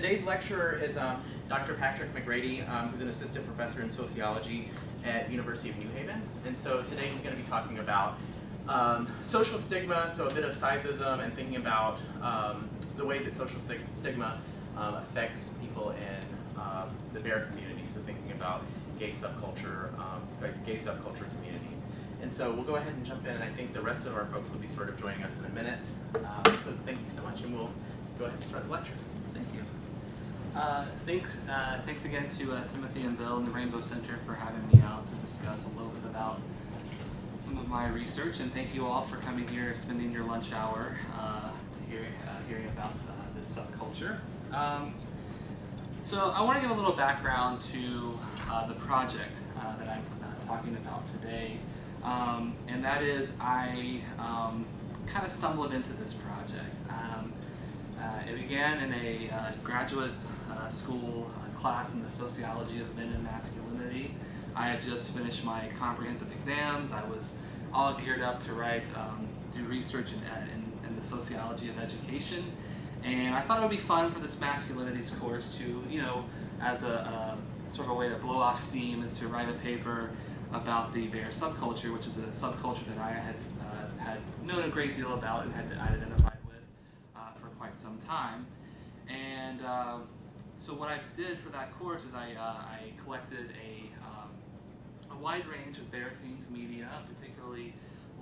today's lecturer is um, Dr. Patrick McGrady, um, who's an assistant professor in sociology at University of New Haven. And so today he's going to be talking about um, social stigma, so a bit of sizeism, and thinking about um, the way that social stigma um, affects people in uh, the bear community. So thinking about gay subculture, um, gay subculture communities. And so we'll go ahead and jump in, and I think the rest of our folks will be sort of joining us in a minute. Um, so thank you so much, and we'll go ahead and start the lecture. Uh, thanks, uh, thanks again to uh, Timothy and Bill and the Rainbow Center for having me out to discuss a little bit about some of my research, and thank you all for coming here, spending your lunch hour uh, to hear, uh, hearing about this subculture. Um, so I want to give a little background to the project that I'm talking about today, um, and that is I um, kind of stumbled into this project. Um, it began in a graduate school class in the sociology of men and masculinity. I had just finished my comprehensive exams. I was all geared up to write, um, do research in, in, in, the sociology of education. And I thought it would be fun for this masculinities course to, you know, as a, a sort of a way to blow off steam is to write a paper about the bear subculture, which is a subculture that I had, uh, had known a great deal about and had identified with uh, for quite some time. And uh, so what I did for that course is I, uh, I collected a, um, a wide range of bear-themed media, particularly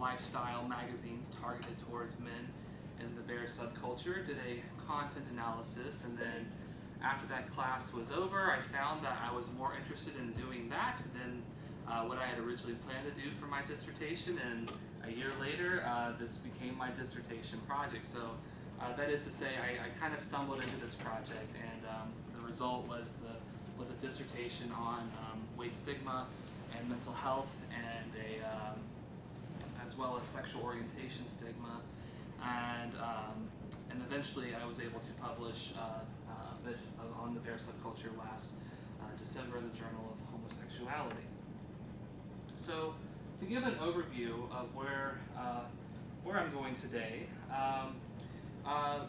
lifestyle magazines targeted towards men in the bear subculture, did a content analysis, and then after that class was over, I found that I was more interested in doing that than uh, what I had originally planned to do for my dissertation, and a year later, uh, this became my dissertation project. So uh, that is to say, I, I kind of stumbled into this project, and um, result was the was a dissertation on um, weight stigma and mental health, and a um, as well as sexual orientation stigma, and um, and eventually I was able to publish uh, uh, on the bear subculture last uh, December in the Journal of Homosexuality. So to give an overview of where uh, where I'm going today. Um, uh,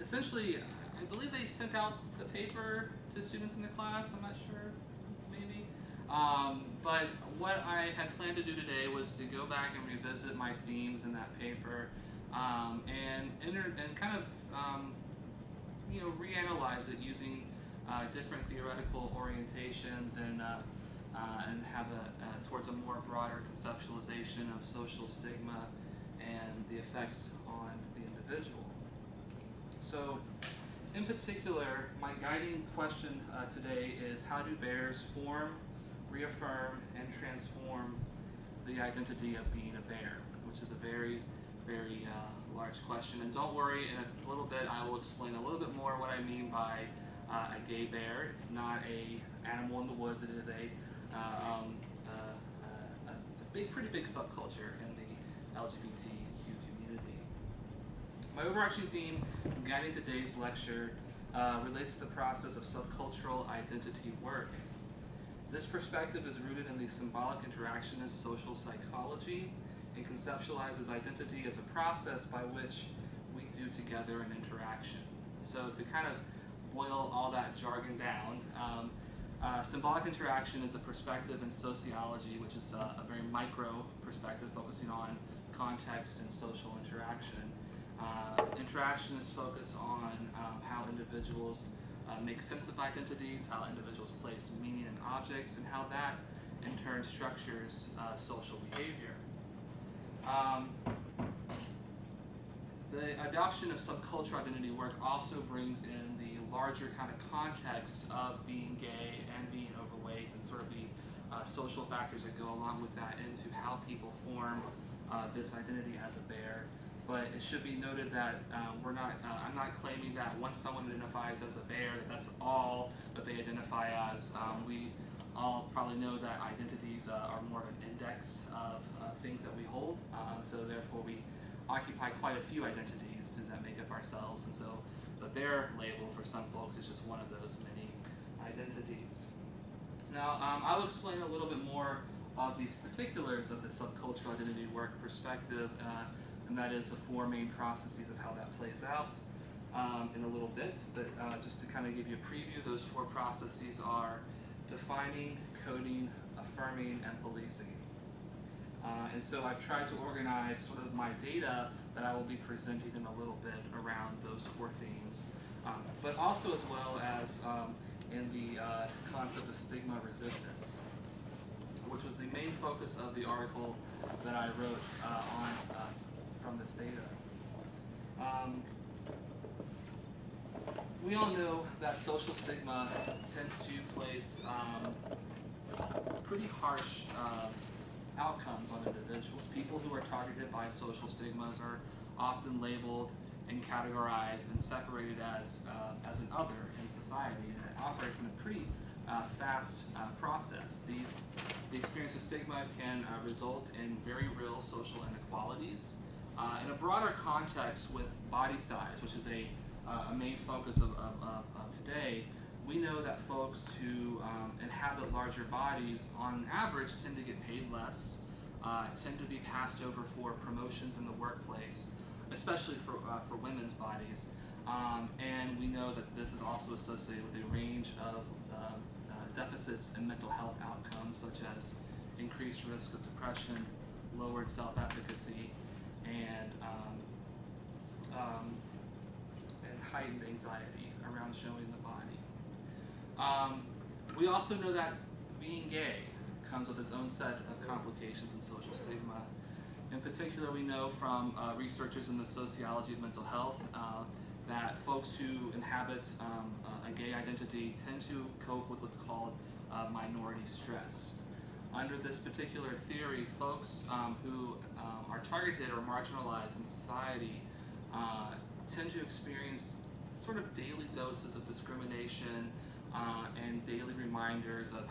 essentially, I believe they sent out the paper to students in the class. I'm not sure, maybe. Um, but what I had planned to do today was to go back and revisit my themes in that paper um, and, and kind of um, you know reanalyze it using uh, different theoretical orientations and uh, uh, and have a uh, towards a more broader conceptualization of social stigma and the effects on the individual. So in particular, my guiding question uh, today is how do bears form, reaffirm, and transform the identity of being a bear, which is a very, very uh, large question. And don't worry, in a little bit I will explain a little bit more what I mean by uh, a gay bear. It's not a animal in the woods, it is a, uh, um, uh, a big, pretty big subculture in the LGBT my overarching theme guiding today's lecture uh, relates to the process of subcultural identity work. This perspective is rooted in the symbolic interactionist social psychology and conceptualizes identity as a process by which we do together an interaction. So to kind of boil all that jargon down, um, uh, symbolic interaction is a perspective in sociology, which is a, a very micro perspective focusing on context and social interaction. Uh, interactionists focus on um, how individuals uh, make sense of identities, how individuals place meaning in objects, and how that in turn structures uh, social behavior. Um, the adoption of subcultural identity work also brings in the larger kind of context of being gay and being overweight and sort of the uh, social factors that go along with that into how people form uh, this identity as a bear but it should be noted that um, we're not, uh, I'm not claiming that once someone identifies as a bear, that that's all that they identify as. Um, we all probably know that identities uh, are more of an index of uh, things that we hold, um, so therefore we occupy quite a few identities that make up ourselves, and so the bear label for some folks is just one of those many identities. Now, um, I'll explain a little bit more of these particulars of the subcultural identity work perspective uh, and that is the four main processes of how that plays out. um, in a little bit, but uh, just to kind of give you a preview, those four processes are defining, coding, affirming, and policing. Uh, and so I've tried to organize sort of my data that I will be presenting in a little bit around those four themes, um, but also as well as um, in the uh, concept of stigma resistance, which was the main focus of the article that I wrote uh, on uh, from this data. Um, we all know that social stigma tends to place um, pretty harsh uh, outcomes on individuals. People who are targeted by social stigmas are often labeled and categorized and separated as, uh, as an other in society, and it operates in a pretty uh, fast uh, process. These, the experience of stigma can uh, result in very real social inequalities. Uh, in a broader context with body size, which is a, uh, a main focus of, of, of, of today, we know that folks who um, inhabit larger bodies, on average, tend to get paid less, uh, tend to be passed over for promotions in the workplace, especially for, uh, for women's bodies. Um, and we know that this is also associated with a range of uh, uh deficits in mental health outcomes, such as increased risk of depression, lowered self-efficacy, and um, um, and heightened anxiety around showing the body. Um, we also know that being gay comes with its own set of complications and social stigma. In particular, we know from uh, researchers in the sociology of mental health uh, that folks who inhabit um, a gay identity tend to cope with what's called uh, minority stress. Under this particular theory, folks um, who um, are targeted or marginalized in society uh, tend to experience sort of daily doses of discrimination uh, and daily reminders of,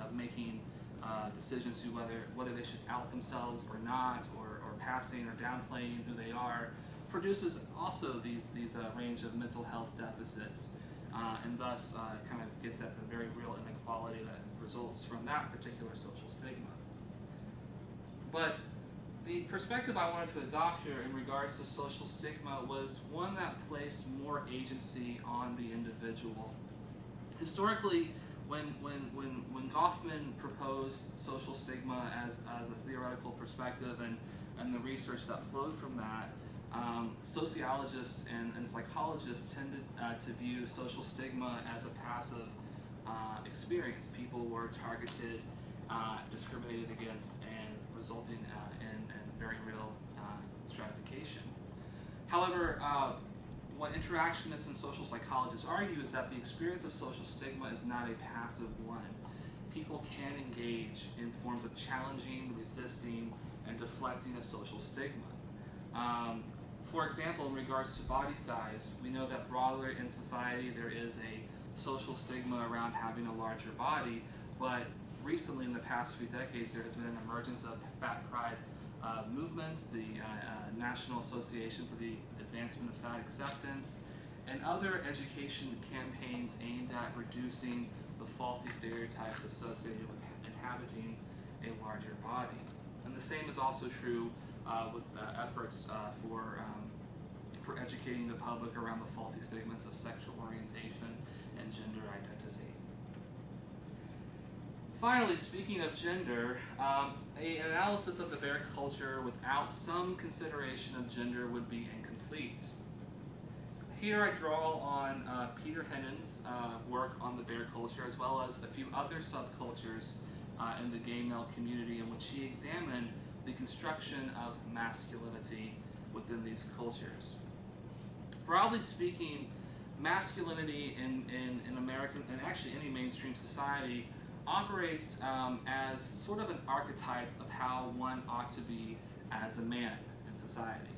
of making uh, decisions to whether whether they should out themselves or not, or, or passing or downplaying who they are, produces also these these uh, range of mental health deficits, uh, and thus uh, kind of gets at the very real inequality that results from that particular social stigma. But the perspective I wanted to adopt here in regards to social stigma was one that placed more agency on the individual historically, when, when, when, when Goffman proposed social stigma as, as a theoretical perspective and, and the research that flowed from that, um, sociologists and, and psychologists tended uh, to view social stigma as a passive uh, experience. People were targeted, uh, discriminated against, and resulting uh, in, in very real uh, stratification. However, uh, what interactionists and social psychologists argue is that the experience of social stigma is not a passive one. People can engage in forms of challenging, resisting, and deflecting a social stigma. Um, for example, in regards to body size, we know that broadly in society there is a social stigma around having a larger body, but recently in the past few decades there has been an emergence of fat pride uh, movements, the uh, uh, National Association for the Advancement of Fat Acceptance, and other education campaigns aimed at reducing the faulty stereotypes associated with inhabiting a larger body. And the same is also true uh, with efforts for, um, for educating the public around the faulty statements of sexual orientation and gender identity. Finally, speaking of gender, um, an analysis of the bear culture without some consideration of gender would be incomplete. Here I draw on uh, Peter Hennen's uh, work on the bear culture as well as a few other subcultures uh, in the gay male community in which he examined the construction of masculinity within these cultures. Broadly speaking, masculinity in, in, in American and actually any mainstream society operates um, as sort of an archetype of how one ought to be as a man in society.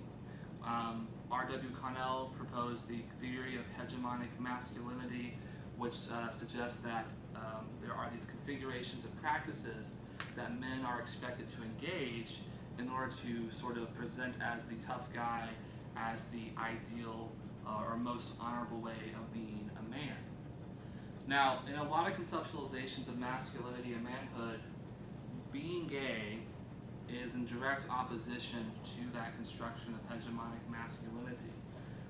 Um, R.W. Connell proposed the theory of hegemonic masculinity, which uh, suggests that um, there are these configurations of practices that men are expected to engage in order to sort of present as the tough guy, as the ideal uh, or most honorable way of being a man. Now, in a lot of conceptualizations of masculinity and manhood, being gay is in direct opposition to that construction of hegemonic masculinity.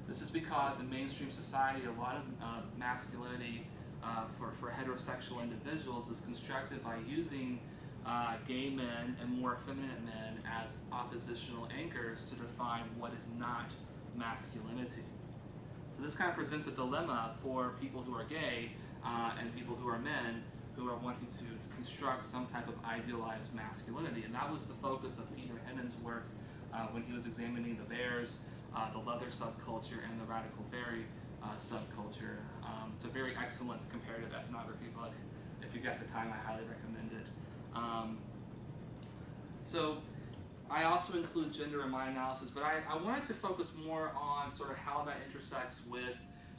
This is because in mainstream society, a lot of uh, masculinity uh, for, for heterosexual individuals is constructed by using uh, gay men and more effeminate men as oppositional anchors to define what is not masculinity. So this kind of presents a dilemma for people who are gay uh, and people who are men who are wanting to construct some type of idealized masculinity. And that was the focus of Peter Hennen's work uh, when he was examining the bears, uh, the leather subculture, and the radical fairy uh, subculture. Um, it's a very excellent comparative ethnography book. If you've got the time, I highly recommend it. Um, so I also include gender in my analysis, but I, I wanted to focus more on sort of how that intersects with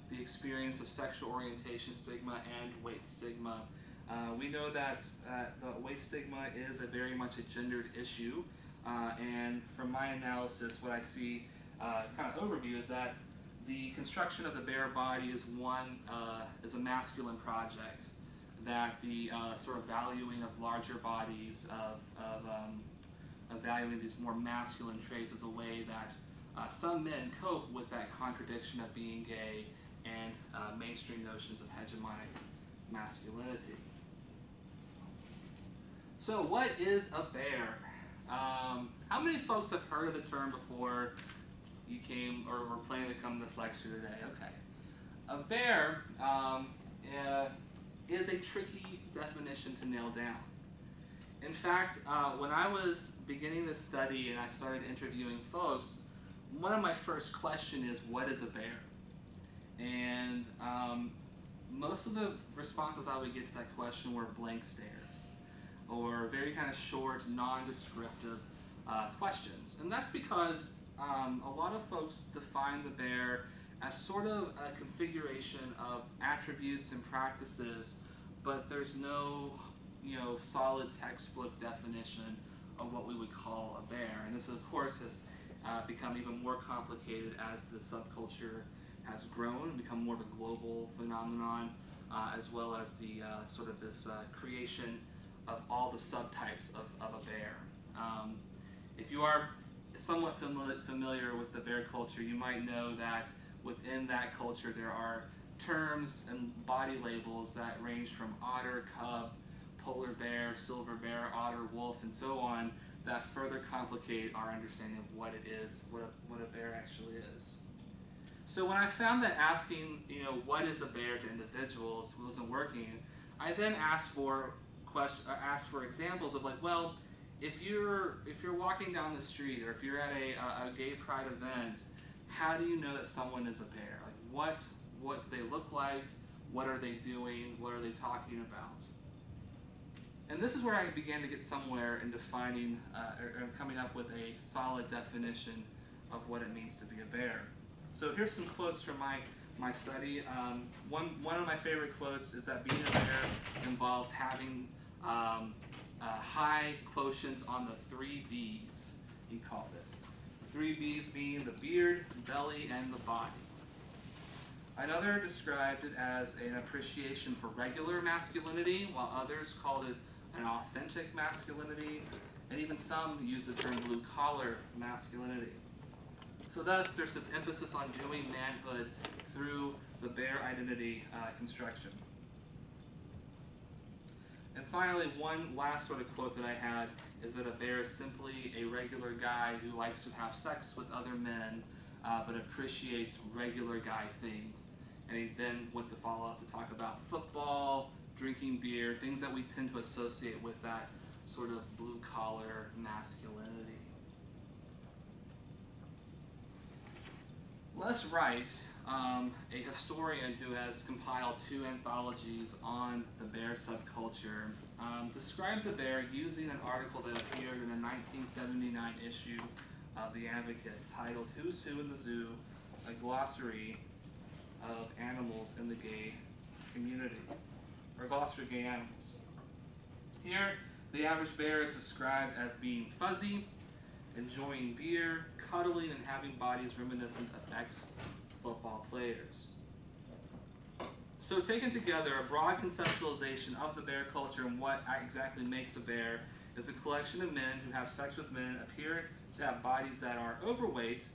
the experience of sexual orientation stigma and weight stigma. Uh, we know that uh, the weight stigma is a very much a gendered issue, uh, and from my analysis, what I see uh, kind of overview is that the construction of the bear body is one uh, is a masculine project. That the uh, sort of valuing of larger bodies, of, of, um, valuing these more masculine traits, is a way that some men cope with that contradiction of being gay and mainstream notions of hegemonic masculinity. So, what is a bear? Um, how many folks have heard of the term before you came or were planning to come to this lecture today? Okay. A bear um, uh, is a tricky definition to nail down. In fact, uh, when I was beginning this study and I started interviewing folks, one of my first questions is, what is a bear? And um, most of the responses I would get to that question were blank stares or very kind of short, non-descriptive uh, questions. And that's because um, a lot of folks define the bear as sort of a configuration of attributes and practices, but there's no you know, solid textbook definition of what we would call a bear. And this, of course, has uh, become even more complicated as the subculture has grown and become more of a global phenomenon, uh, as well as the uh, sort of this uh, creation of all the subtypes of, of a bear. Um, if you are somewhat familiar with the bear culture, you might know that within that culture there are terms and body labels that range from otter, cub, polar bear, silver bear, otter, wolf, and so on that further complicate our understanding of what it is, what a, what a bear actually is. So when I found that asking, you know, what is a bear to individuals wasn't working, I then asked for question, uh, ask for examples of like, well, if you're if you're walking down the street or if you're at a, a, a gay pride event, how do you know that someone is a bear? Like, what what do they look like? What are they doing? What are they talking about? And this is where I began to get somewhere in defining uh, or, or coming up with a solid definition of what it means to be a bear. So here's some quotes from my my study. Um, one one of my favorite quotes is that being a bear involves having um, uh, high quotients on the three B's, he called it. Three B's being the beard, belly, and the body. Another described it as an appreciation for regular masculinity, while others called it an authentic masculinity, and even some use the term blue collar masculinity. So thus, there's this emphasis on doing manhood through the bear identity uh, construction. And finally, one last sort of quote that I had is that a bear is simply a regular guy who likes to have sex with other men, uh, but appreciates regular guy things. And he then went to follow up to talk about football, drinking beer, things that we tend to associate with that sort of blue collar masculinity. Les Wright um, a historian who has compiled two anthologies on the bear subculture, um, described the bear using an article that appeared in the 1979 issue of The Advocate titled Who's Who in the Zoo, a glossary of animals in the gay community, or glossary of gay animals. Here, the average bear is described as being fuzzy, enjoying beer, cuddling, and having bodies reminiscent of ex football players. So taken together, a broad conceptualization of the bear culture and what exactly makes a bear is a collection of men who have sex with men, appear to have bodies that are overweight,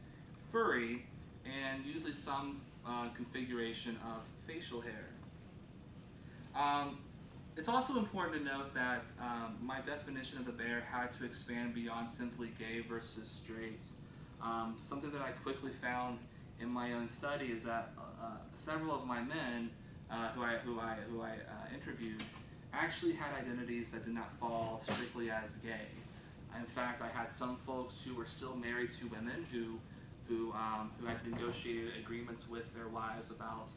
furry, and and usually some uh, configuration of facial hair. Um, it's also important to note that um, my definition of the bear had to expand beyond simply gay versus straight. Um, something that I quickly found in my own study is that uh, uh several of my men uh, who I, who I, who I uh, interviewed actually had identities that did not fall strictly as gay. In fact, I had some folks who were still married to women who, who, um, who had negotiated agreements with their wives about,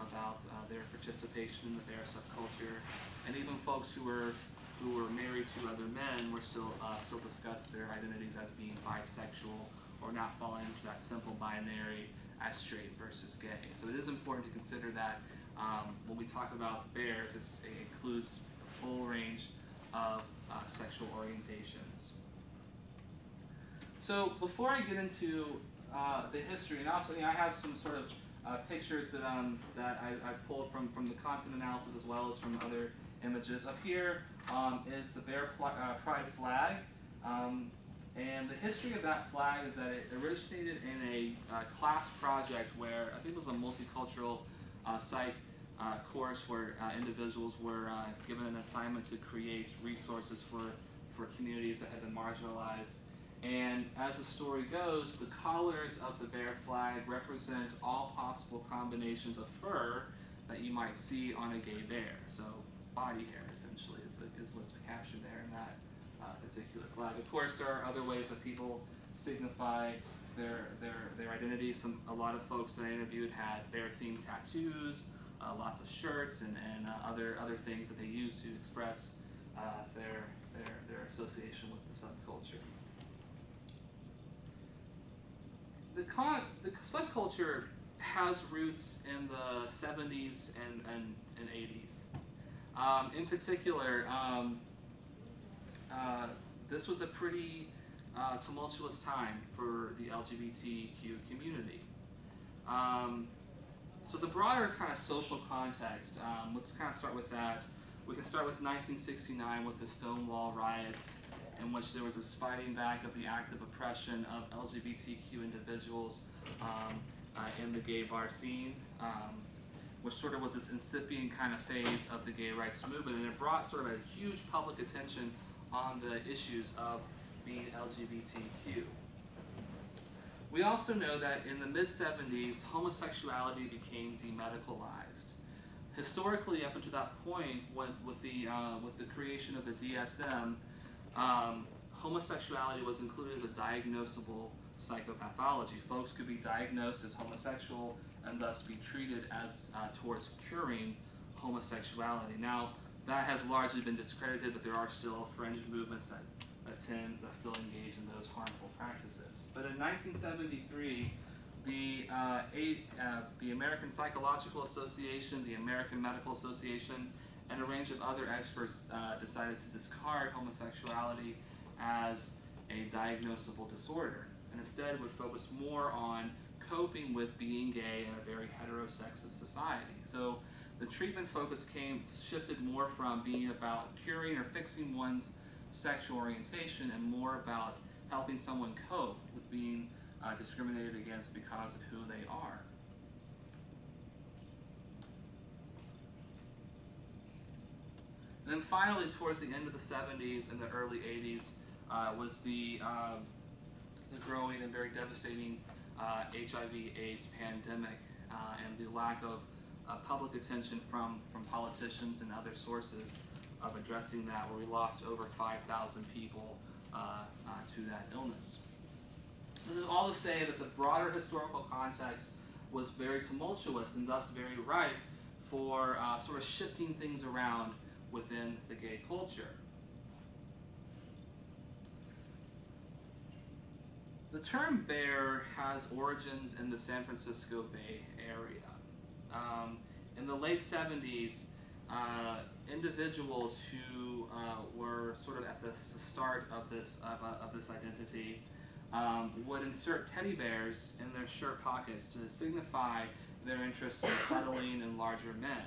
about uh, their participation in the bear subculture, and even folks who were, who were married to other men were still, uh, still discussed their identities as being bisexual or not falling into that simple binary as straight versus gay. So it is important to consider that um, when we talk about bears, it includes a full range of uh, sexual orientations. So before I get into uh, the history, and also you know, I have some sort of uh, pictures that, um, that I, I, pulled from, from the content analysis as well as from other images. Up here um, is the Bear uh, Pride flag. Um, and the history of that flag is that it originated in a uh, class project where I think it was a multicultural uh, psych uh, course where uh, individuals were uh, given an assignment to create resources for, for communities that had been marginalized. And as the story goes, the colors of the bear flag represent all possible combinations of fur that you might see on a gay bear. So body hair essentially is, is what's captured there in that uh, particular flag. Of course, there are other ways that people signify their their their identity. Some a lot of folks that I interviewed had bear themed tattoos, uh, lots of shirts, and and uh, other other things that they use to express uh, their their their association with the subculture. The con the subculture has roots in the 70s and, and, and 80s. Um, in particular, um, uh, this was a pretty uh, tumultuous time for the LGBTQ community. Um, so the broader kind of social context, um, let's kind of start with that. We can start with 1969 with the Stonewall riots, in which there was this fighting back of the active oppression of LGBTQ individuals um, uh, in the gay bar scene, um, which sort of was this incipient kind of phase of the gay rights movement, and it brought sort of a huge public attention on the issues of being LGBTQ. We also know that in the mid 70s, homosexuality became demedicalized. Historically, up until that point, with, with, the, uh, with the creation of the DSM, um, homosexuality was included as a diagnosable psychopathology. Folks could be diagnosed as homosexual and thus be treated as uh, towards curing homosexuality. Now, that has largely been discredited, but there are still fringe movements that, that tend, that still engage in those harmful practices. But in 1973, the, uh, eight, uh, the American Psychological Association, the American Medical Association, and a range of other experts uh, decided to discard homosexuality as a diagnosable disorder, and instead would focus more on coping with being gay in a very heterosexist society. So the treatment focus came shifted more from being about curing or fixing one's sexual orientation and more about helping someone cope with being uh, discriminated against because of who they are. And then finally, towards the end of the 70s and the early 80s, uh, was the, uh, the growing and very devastating HIV/AIDS uh, pandemic uh, and the lack of uh, public attention from, from politicians and other sources of addressing that, where we lost over 5,000 people uh, uh, to that illness. This is all to say that the broader historical context was very tumultuous and thus very ripe for uh, sort of shifting things around within the gay culture. The term bear has origins in the San Francisco Bay Area. Um, in the late 70s, uh, individuals who uh, were sort of at the start of this, of, uh, of this identity um, would insert teddy bears in their shirt pockets to signify their interest in cuddling and larger men.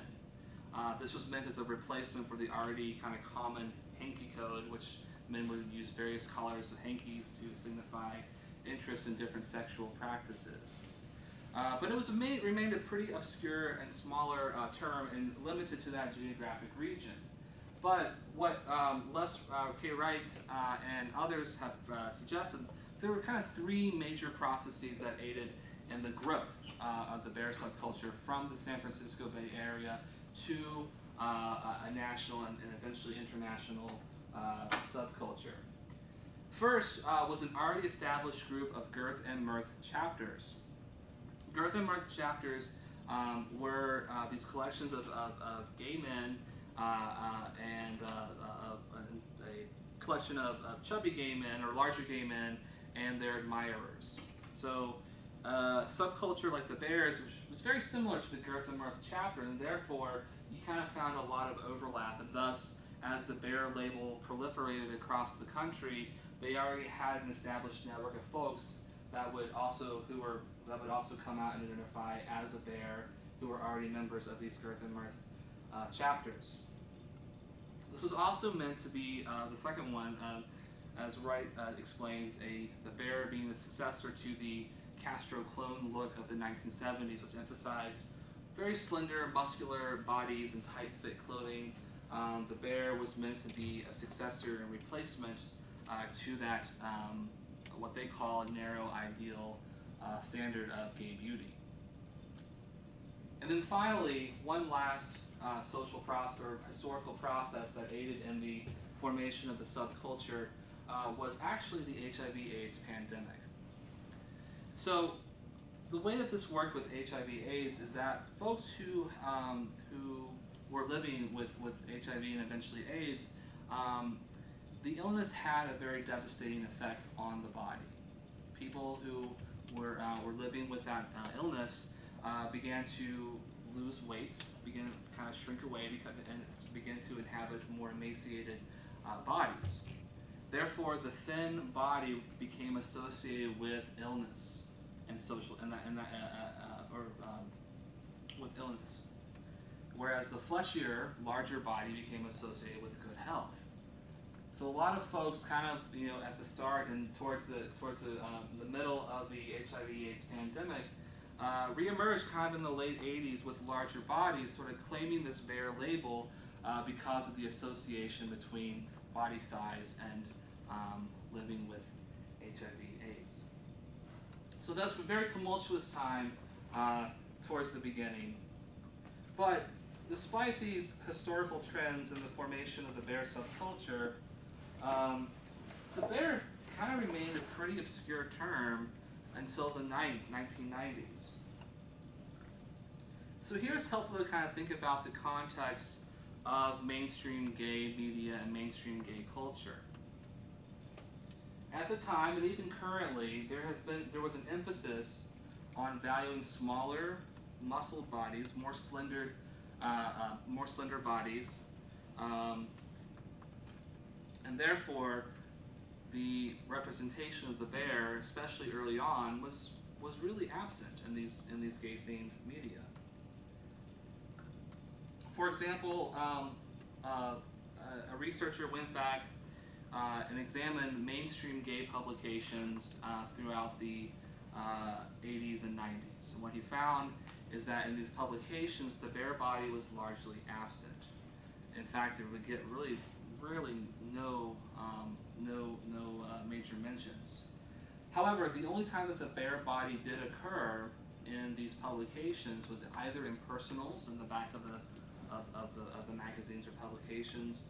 Uh, this was meant as a replacement for the already kind of common hanky code, which men would use various colors of hankies to signify interest in different sexual practices. Uh, but it was ma- remained a pretty obscure and smaller uh, term and limited to that geographic region. But what um, Les uh, K. Wright uh, and others have uh, suggested, there were kind of three major processes that aided in the growth of the bear subculture from the San Francisco Bay Area to a national and, and eventually international subculture. First was an already established group of Girth and Mirth chapters. Girth and Mirth chapters um, were uh, these collections of, of, of gay men uh, uh, and uh, uh, a collection of, of chubby gay men or larger gay men and their admirers. So subculture like the Bears, which was very similar to the Girth and Mirth chapter, and therefore you kind of found a lot of overlap, and thus, as the Bear label proliferated across the country, they already had an established network of folks that would also who were that would also come out and identify as a bear who were already members of these Girth and Mirth uh, chapters. This was also meant to be uh, the second one, uh, as Wright uh, explains, a the bear being the successor to the Castro clone look of the 1970s, which emphasized very slender, muscular bodies and tight fit clothing. Um, the bear was meant to be a successor and replacement uh, to that, um, what they call a narrow ideal uh, standard of gay beauty. And then finally, one last uh, social process or historical process that aided in the formation of the subculture uh, was actually the HIV/AIDS pandemic. So, the way that this worked with HIV/AIDS is that folks who um, who were living with, with HIV and eventually AIDS, um, the illness had a very devastating effect on the body. People who were, uh, were living with that uh, illness uh, began to lose weight, began to kind of shrink away, because, and begin to inhabit more emaciated uh, bodies. Therefore, the thin body became associated with illness and social, and that, and that, uh, or um, with illness. Whereas the fleshier, larger body became associated with good health. So a lot of folks, kind of, you know, at the start and towards the towards the, um, the middle of the HIV/AIDS pandemic, uh, reemerged kind of in the late 80s with larger bodies, sort of claiming this bear label uh, because of the association between body size and um, living with HIV/AIDS. So that's a very tumultuous time uh, towards the beginning. But despite these historical trends in the formation of the bear subculture, um, the bear kind of remained a pretty obscure term until the 1990s. So here it's helpful to kind of think about the context of mainstream gay media and mainstream gay culture. At the time, and even currently, there has been there was an emphasis on valuing smaller, muscled bodies, more slender, uh, uh, more slender bodies, um, and therefore, the representation of the bear, especially early on, was was really absent in these in these gay themed media. For example, um, uh, a researcher went back uh, and examined mainstream gay publications uh, throughout the 80s uh, and 90s. And what he found is that in these publications, the bear body was largely absent. In fact, it would get really, really no, um, no, no uh, major mentions. However, the only time that the bear body did occur in these publications was either in personals in the back of the of, of, the, of the magazines or publications,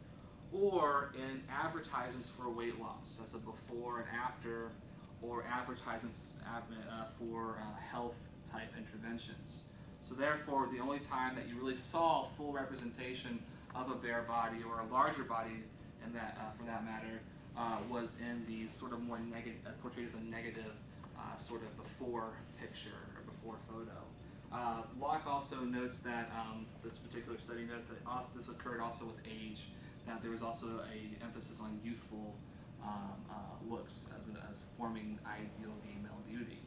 or in advertisements for weight loss, as a before and after, or advertisements uh, for uh, health type interventions. So therefore, the only time that you really saw full representation of a bear body or a larger body, in that, uh, for that matter, uh, was in these sort of more negative, uh, portrayed as a negative uh, sort of before picture or before photo. Uh, Locke also notes that um, this particular study notes that also, this occurred also with age, that there was also a emphasis on youthful um, looks as, as forming ideal female beauty.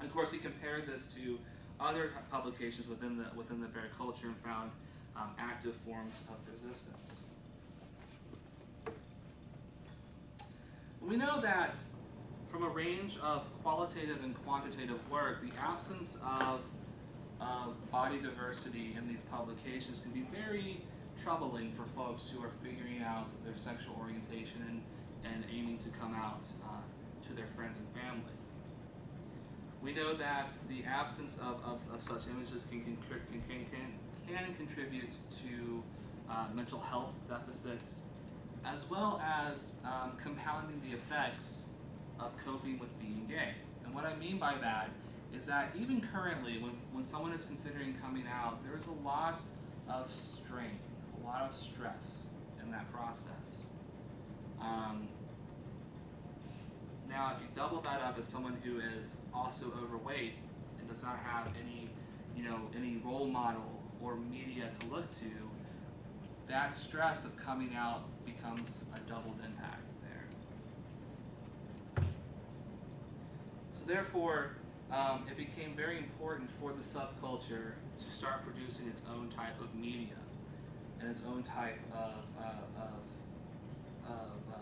And of course, he compared this to other publications within the within the bear culture and found um, active forms of resistance. We know that from a range of qualitative and quantitative work, the absence of, of body diversity in these publications can be very troubling for folks who are figuring out their sexual orientation and, and aiming to come out uh, to their friends and family. We know that the absence of, of, of such images can, can, can, can, can contribute to uh, mental health deficits, as well as um, compounding the effects of coping with being gay. And what I mean by that is that even currently, when, when someone is considering coming out, there is a lot of strain, a lot of stress in that process. Um, now, if you double that up as someone who is also overweight and does not have any, you know, any role model or media to look to, that stress of coming out becomes a doubled impact there. So therefore, um, it became very important for the subculture to start producing its own type of media and its own type of, uh, of, of uh,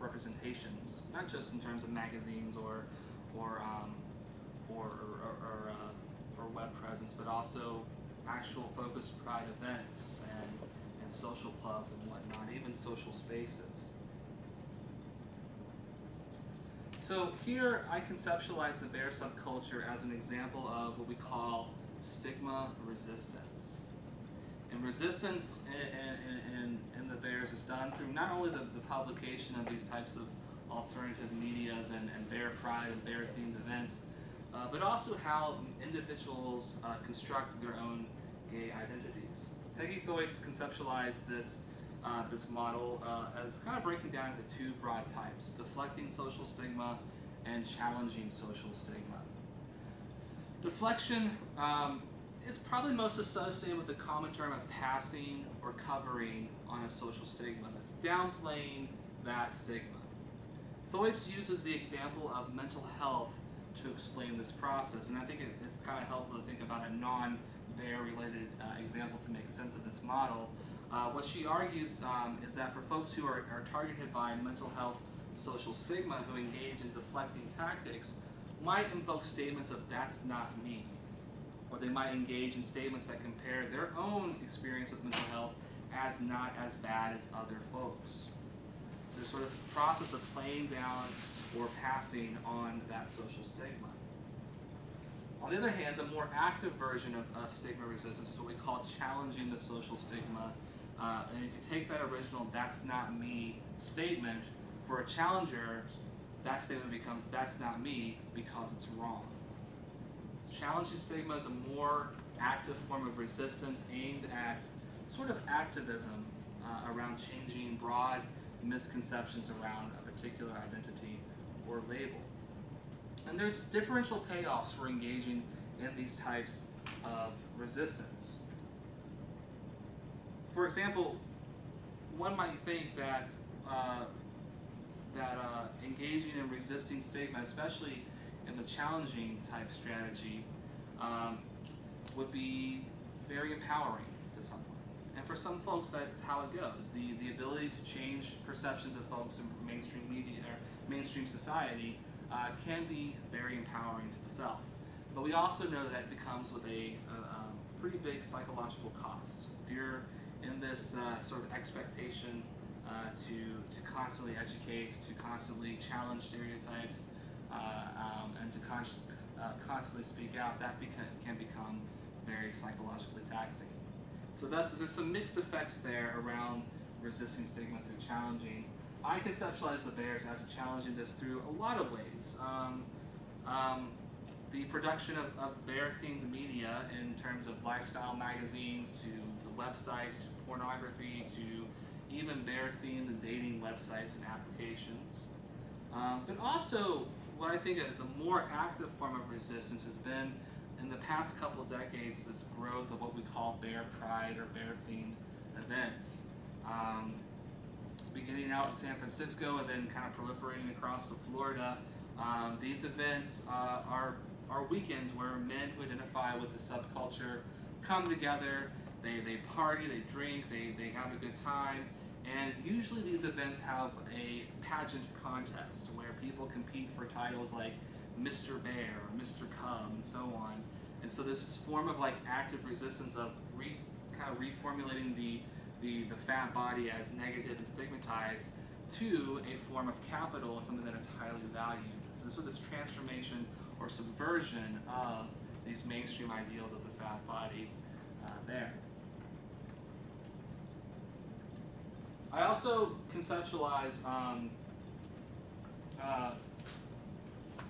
representations, not just in terms of magazines or, or, um, or, or, or, uh, or web presence, but also actual Focus pride events and and social clubs and whatnot, even social spaces. So here I conceptualize the bear subculture as an example of what we call stigma resistance. And resistance in, in, in the bears is done through not only the, the publication of these types of alternative medias and, and bear pride and bear themed events, uh, but also how individuals uh, construct their own gay identities. Peggy Thoits conceptualized this, uh, this model uh, as kind of breaking down into two broad types, deflecting social stigma and challenging social stigma. Deflection um, is probably most associated with the common term of passing or covering on a social stigma. That's downplaying that stigma. Thoits uses the example of mental health to explain this process, and I think it, it's kind of helpful to think about a non bear related uh, example to make sense of this model. Uh, what she argues um, is that for folks who are, are targeted by mental health social stigma who engage in deflecting tactics might invoke statements of that's not me or they might engage in statements that compare their own experience with mental health as not as bad as other folks. So sort of process of playing down or passing on that social stigma. On the other hand, the more active version of, of stigma resistance is what we call challenging the social stigma. Uh, and if you take that original "that's not me" statement for a challenger, that statement becomes "that's not me" because it's wrong. Challenging stigma is a more active form of resistance aimed at sort of activism uh, around changing broad misconceptions around a particular identity or label. And there's differential payoffs for engaging in these types of resistance. For example, one might think that uh, that uh, engaging in resisting stigma, especially in the challenging type strategy, um, would be very empowering to someone. And for some folks, that's how it goes. The, the ability to change perceptions of folks in mainstream media or mainstream society uh, can be very empowering to the self. But we also know that it comes with a, a, a pretty big psychological cost. If you're in this uh, sort of expectation uh, to, to constantly educate, to constantly challenge stereotypes, uh, um, and to con uh, constantly speak out, that can become very psychologically taxing. So thus, there's some mixed effects there around resisting stigma through challenging I conceptualize the Bears as challenging this through a lot of ways. Um, um, the production of, of bear-themed media in terms of lifestyle magazines to, to websites to pornography to even bear-themed dating websites and applications. Um, but also, what I think is a more active form of resistance has been in the past couple decades this growth of what we call bear pride or bear-themed events. Um, beginning out in San Francisco and then kind of proliferating across to Florida. Um, these events uh, are, are weekends where men who identify with the subculture come together, they, they party, they drink, they, they have a good time, And usually these events have a pageant contest where people compete for titles like Mr. Bear or Mr. Cub and so on. And so there's this form of like active resistance of re, kind of reformulating the, the, the fat body as negative and stigmatized to a form of capital and something that is highly valued. So this this transformation or subversion of these mainstream ideals of the fat body uh, there. I also conceptualize um, uh,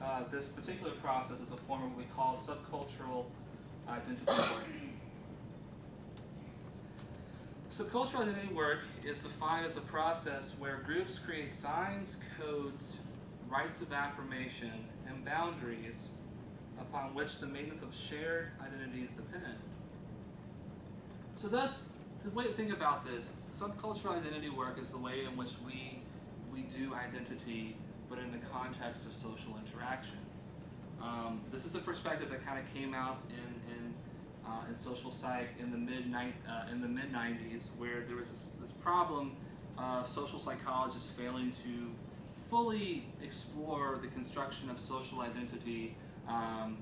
uh, this particular process as a form of what we call subcultural identity. Subcultural identity work is defined as a process where groups create signs, codes, rites of affirmation, and boundaries upon which the maintenance of shared identities depend. So thus, the way to think about this, subcultural identity work is the way in which we we do identity, but in the context of social interaction. Um, this is a perspective that kind of came out in in, uh, in social psych in the mid uh, in the mid 90s, where there was this, this problem of social psychologists failing to fully explore the construction of social identity um,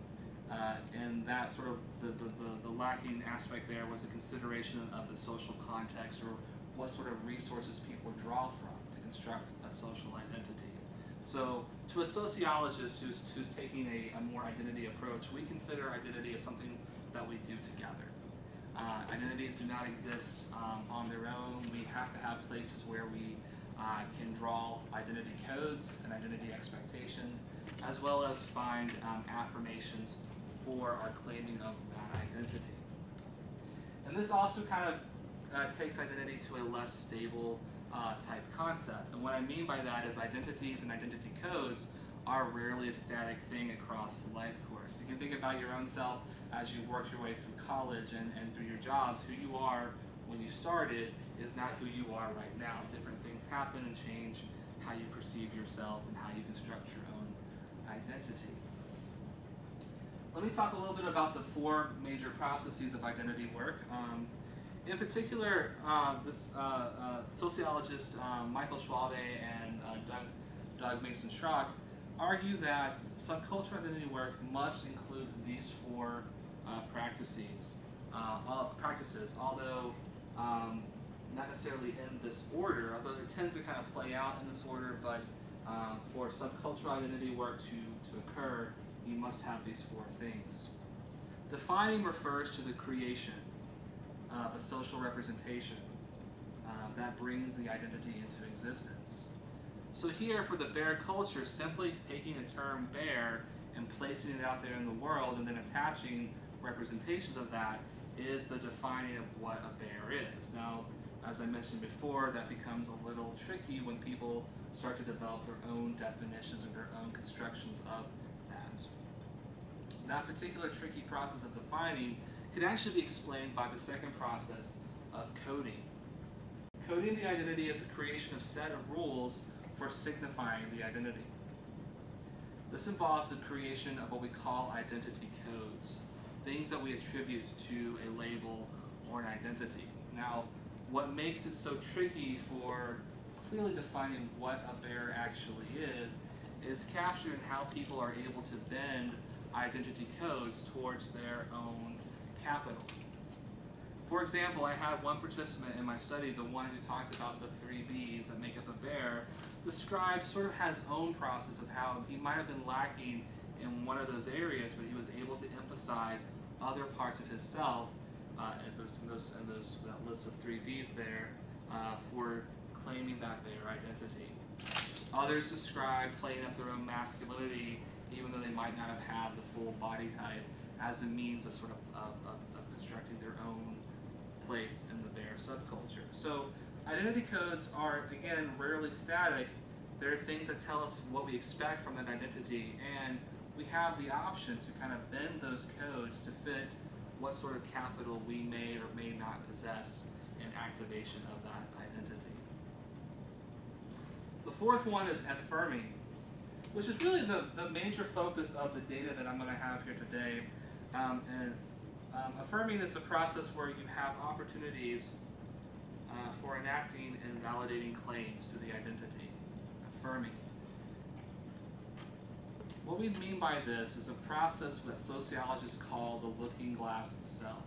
uh, and that sort of the, the, the, the, lacking aspect there was a consideration of the social context or what sort of resources people draw from to construct a social identity. So to a sociologist who's, who's taking a, a more identity approach, we consider identity as something that we do together. Uh, identities do not exist um, on their own. We have to have places where we uh, can draw identity codes and identity expectations, as well as find um, affirmations for our claiming of that identity. And this also kind of uh, takes identity to a less stable uh, type concept. And what I mean by that is identities and identity codes are rarely a static thing across the life course. You can think about your own self as you work your way through college and, and through your jobs. Who you are when you started is not who you are right now. Different things happen and change how you perceive yourself and how you construct your own identity. Let me talk a little bit about the four major processes of identity work. Um, in particular, uh, this uh, uh, sociologist um, Michael Schwalbe and uh, Doug, Doug Mason Schrock argue that subcultural identity work must include these four uh, practices. Uh, practices, although um, not necessarily in this order, although it tends to kind of play out in this order, but um, for subcultural identity work to, to occur, you must have these four things. Defining refers to the creation of a social representation uh, that brings the identity into existence. So here, for the bear culture, simply taking the term bear and placing it out there in the world and then attaching representations of that is the defining of what a bear is. Now, as I mentioned before, that becomes a little tricky when people start to develop their own definitions and their own constructions of that That particular tricky process of defining can actually be explained by the second process of coding. Coding the identity is a creation of set of rules for signifying the identity. This involves the creation of what we call identity things that we attribute to a label or an identity. Now, what makes it so tricky for clearly defining what a bear actually is, is capturing how people are able to bend identity codes towards their own capital. For example, I had one participant in my study, the one who talked about the three B's that make up a bear, describe sort of his own process of how he might have been lacking in one of those areas, but he was able to emphasize other parts of his self uh, and those, those, and those that list of three B's there uh, for claiming that bear identity. Others describe playing up their own masculinity even though they might not have had the full body type, as a means of sort of, of, of, of constructing their own place in the bear subculture. So identity codes are, again, rarely static. They're things that tell us what we expect from that identity, and we have the option to kind of bend those codes to fit what sort of capital we may or may not possess in activation of that identity. The fourth one is affirming which is really the, the major focus of the data that I'm going to have here today. Um, and um, affirming is a process where you have opportunities uh, for enacting and validating claims to the identity, affirming. What we mean by this is a process that sociologists call the looking glass self.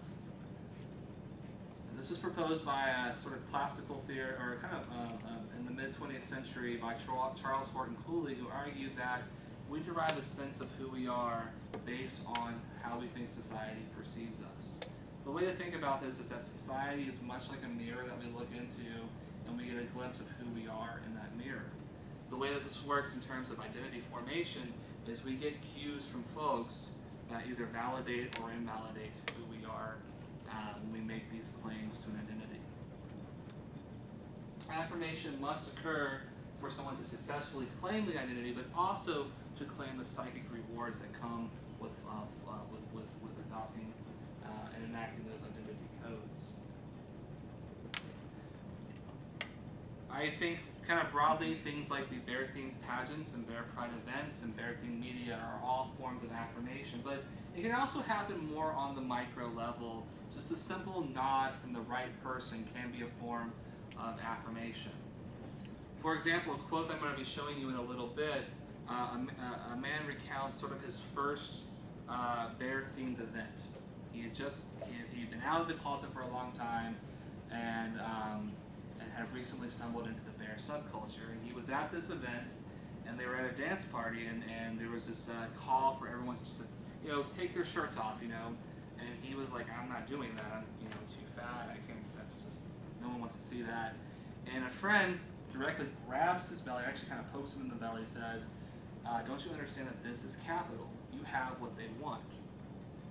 And this was proposed by a sort of classical theory, or kind of uh, uh, in the mid 20th century by Charles Horton Cooley, who argued that we derive a sense of who we are based on how we think society perceives us. The way to think about this is that society is much like a mirror that we look into and we get a glimpse of who we are in that mirror. The way that this works in terms of identity formation is we get cues from folks that either validate or invalidate who we are uh, when we make these claims to an identity. Affirmation must occur for someone to successfully claim the identity, but also to claim the psychic rewards that come with, uh, uh, with, with, with adopting uh, and enacting those identity codes. I think kind of broadly things like the bear themed pageants and bear pride events and bear themed media are all forms of affirmation, but it can also happen more on the micro level. Just a simple nod from the right person can be a form of affirmation. For example, a quote that I'm going to be showing you in a little bit, uh, a, a, man recounts sort of his first uh, bear themed event. He had just he had been out of the closet for a long time, and um, and had recently stumbled into the bear subculture. And he was at this event, and they were at a dance party, and, and there was this uh, call for everyone to just you know take their shirts off, you know. And he was like, I'm not doing that. I'm you know too fat. I can. That's just no one wants to see that. And a friend directly grabs his belly, actually kind of pokes him in the belly, says, uh, "Don't you understand that this is capital? You have what they want."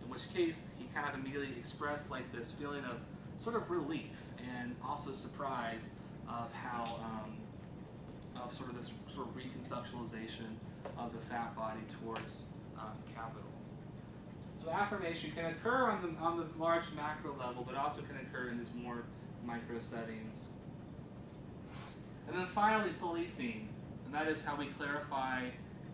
In which case, he kind of immediately expressed like this feeling of sort of relief and also surprise of how um, of sort of this sort of reconceptualization of the fat body towards um, capital. So affirmation can occur on the on the large macro level, but also can occur in these more micro settings. And then finally, policing, and that is how we clarify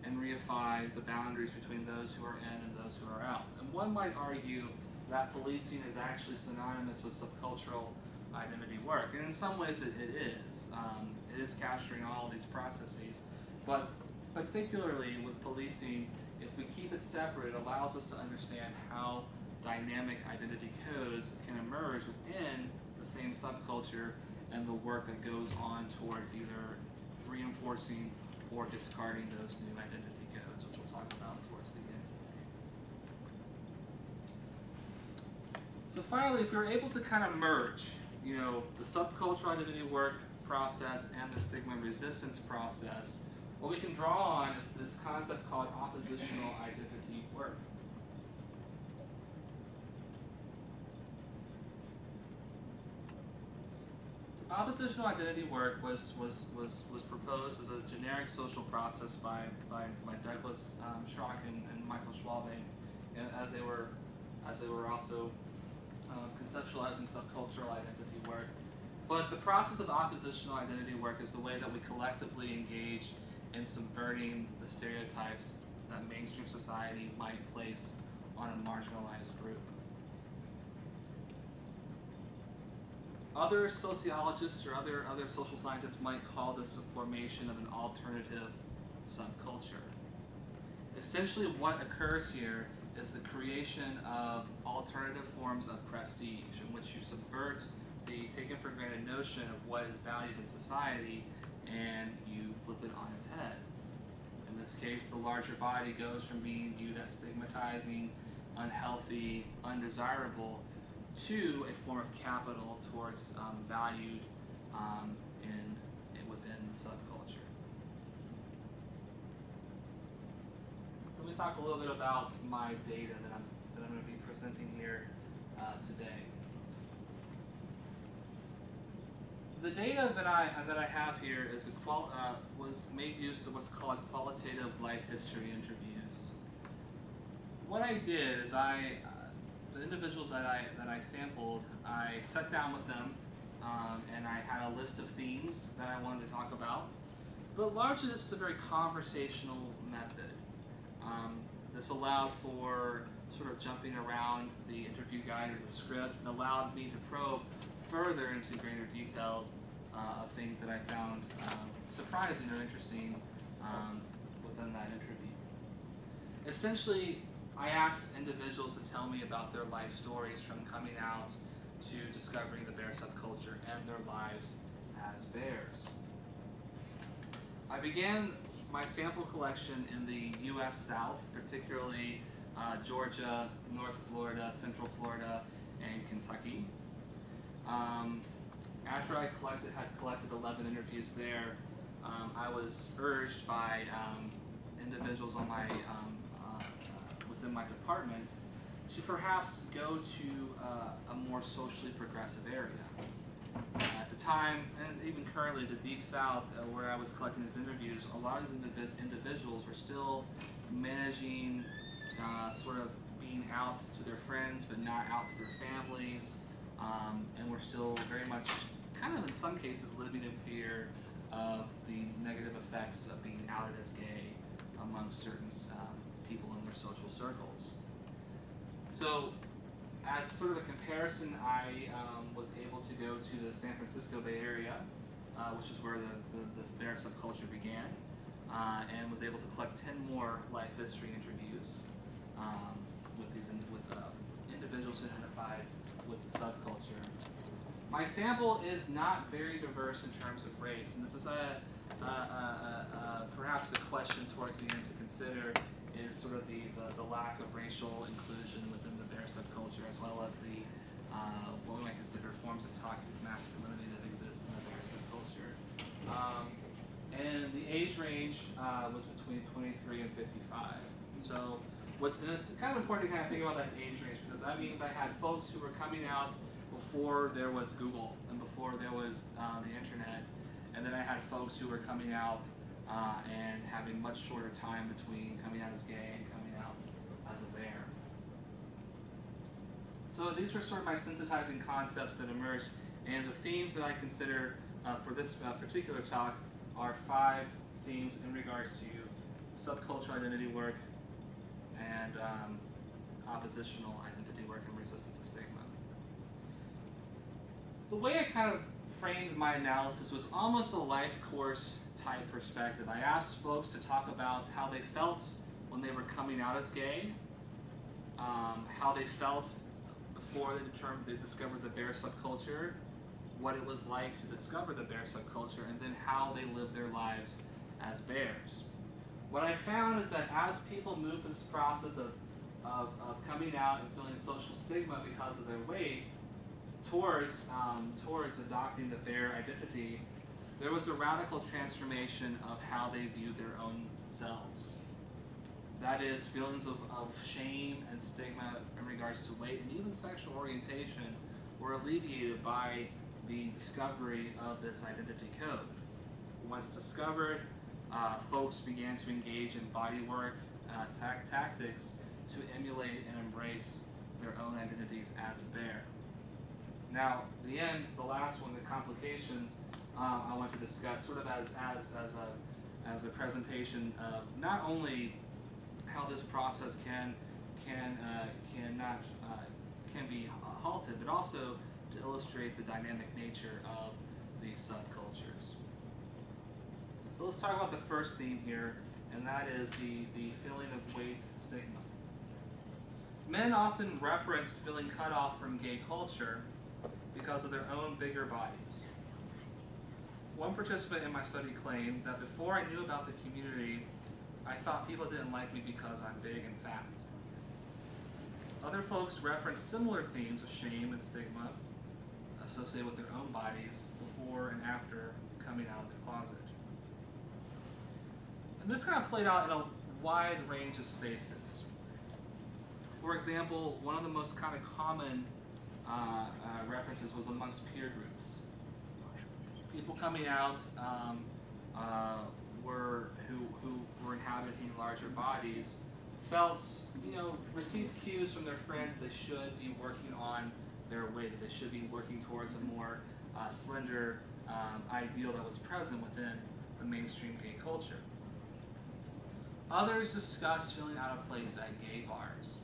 and reify the boundaries between those who are in and those who are out. And one might argue that policing is actually synonymous with subcultural identity work. And in some ways it, it is. Um, it is capturing all of these processes. But particularly with policing, if we keep it separate, it allows us to understand how dynamic identity codes can emerge within the same subculture and the work that goes on towards either reinforcing or discarding those new identity codes, which we'll talk about towards the end. So finally, if you're able to kind of merge, you know, the subcultural identity work process and the stigma resistance process, what we can draw on is this concept called oppositional identity work. Oppositional identity work was, was, was, was proposed as a generic social process by, by, by Douglas um, Schrock and, and Michael Schwalbe as they were, as they were also um, conceptualizing subcultural identity work. But the process of oppositional identity work is the way that we collectively engage in subverting the stereotypes that mainstream society might place on a marginalized group. Other sociologists or other, other social scientists might call this the formation of an alternative subculture. Essentially, what occurs here is the creation of alternative forms of prestige in which you subvert the taken for granted notion of what is valued in society and you flip it on its head. In this case, the larger body goes from being viewed as stigmatizing, unhealthy, undesirable, to a form of capital towards um, valued um, in, in, within subculture. So let me talk a little bit about my data that I'm, that I'm going to be presenting here uh, today. The data that I, that I have here is a qual, uh, was made use of what's called qualitative life history interviews. What I did is I, the individuals that I, that I sampled, I sat down with them um, and I had a list of themes that I wanted to talk about. But largely this was a very conversational method. Um, this allowed for sort of jumping around the interview guide or the script and allowed me to probe further into greater details uh, of things that I found um, surprising or interesting um, within that interview. Essentially, I asked individuals to tell me about their life stories from coming out to discovering the bear subculture and their lives as bears. I began my sample collection in the U.S. South, particularly uh, Georgia, North Florida, Central Florida, and Kentucky. Um, after I collected, had collected 11 interviews there, um, I was urged by um, individuals on my um, uh, uh, within my department to perhaps go to uh, a more socially progressive area. at the time, and even currently, the Deep South, uh, where I was collecting these interviews, a lot of these indiv individuals were still managing, uh, sort of being out to their friends, but not out to their families, um, and were still very much, kind of in some cases, living in fear of the negative effects of being outed as gay among certain um, people in their social circles. So, as sort of a comparison, I um, was able to go to the San Francisco Bay Area, uh, which is where the, the, the bear subculture began, uh, and was able to collect 10 more life history interviews um, with these in, with uh, individuals identified with the subculture. My sample is not very diverse in terms of race, and this is a, a, a, a perhaps a question towards the end to consider is sort of the, the, the, lack of racial inclusion within the bear subculture, as well as the uh, what we might consider forms of toxic masculinity that exist in the bear subculture. Um, and the age range uh, was between 23 and 55. So what's and it's kind of important to kind of think about that age range because that means I had folks who were coming out before there was Google and before there was uh, the internet. And then I had folks who were coming out uh, and having much shorter time between coming out as gay and coming out as a bear. So these were sort of my sensitizing concepts that emerged, and the themes that I consider uh, for this uh, particular talk are five themes in regards to subcultural identity work and um, oppositional identity work and resistance to stigma the way I kind of framed my analysis was almost a life course type perspective. I asked folks to talk about how they felt when they were coming out as gay, um, how they felt before they, they discovered the bear subculture, what it was like to discover the bear subculture, and then how they lived their lives as bears. What I found is that as people move through this process of, of, of coming out and feeling social stigma because of their weight, towards, um, towards adopting the bear identity, there was a radical transformation of how they view their own selves. That is, feelings of, of shame and stigma in regards to weight and even sexual orientation were alleviated by the discovery of this identity code. Once discovered, uh, folks began to engage in bodywork uh, ta tactics to emulate and embrace their own identities as bear. Now, the end, the last one, the complications, um, I want to discuss sort of as, as, as, a, as a presentation of not only how this process can, can, uh, cannot, uh, can be halted, but also to illustrate the dynamic nature of these subcultures. Let's talk about the first theme here, and that is the, the feeling of weight stigma. Men often referenced feeling cut off from gay culture because of their own bigger bodies. One participant in my study claimed that before I knew about the community, I thought people didn't like me because I'm big and fat. Other folks referenced similar themes of shame and stigma associated with their own bodies before and after coming out of the closet. And this kind of played out in a wide range of spaces. For example, one of the most kind of common uh, uh, references was amongst peer groups. People coming out um, uh, were who, who were inhabiting larger bodies felt, you know, received cues from their friends that they should be working on their weight, that they should be working towards a more uh, slender um, ideal that was present within the mainstream gay culture. Others discuss feeling out of place at gay bars.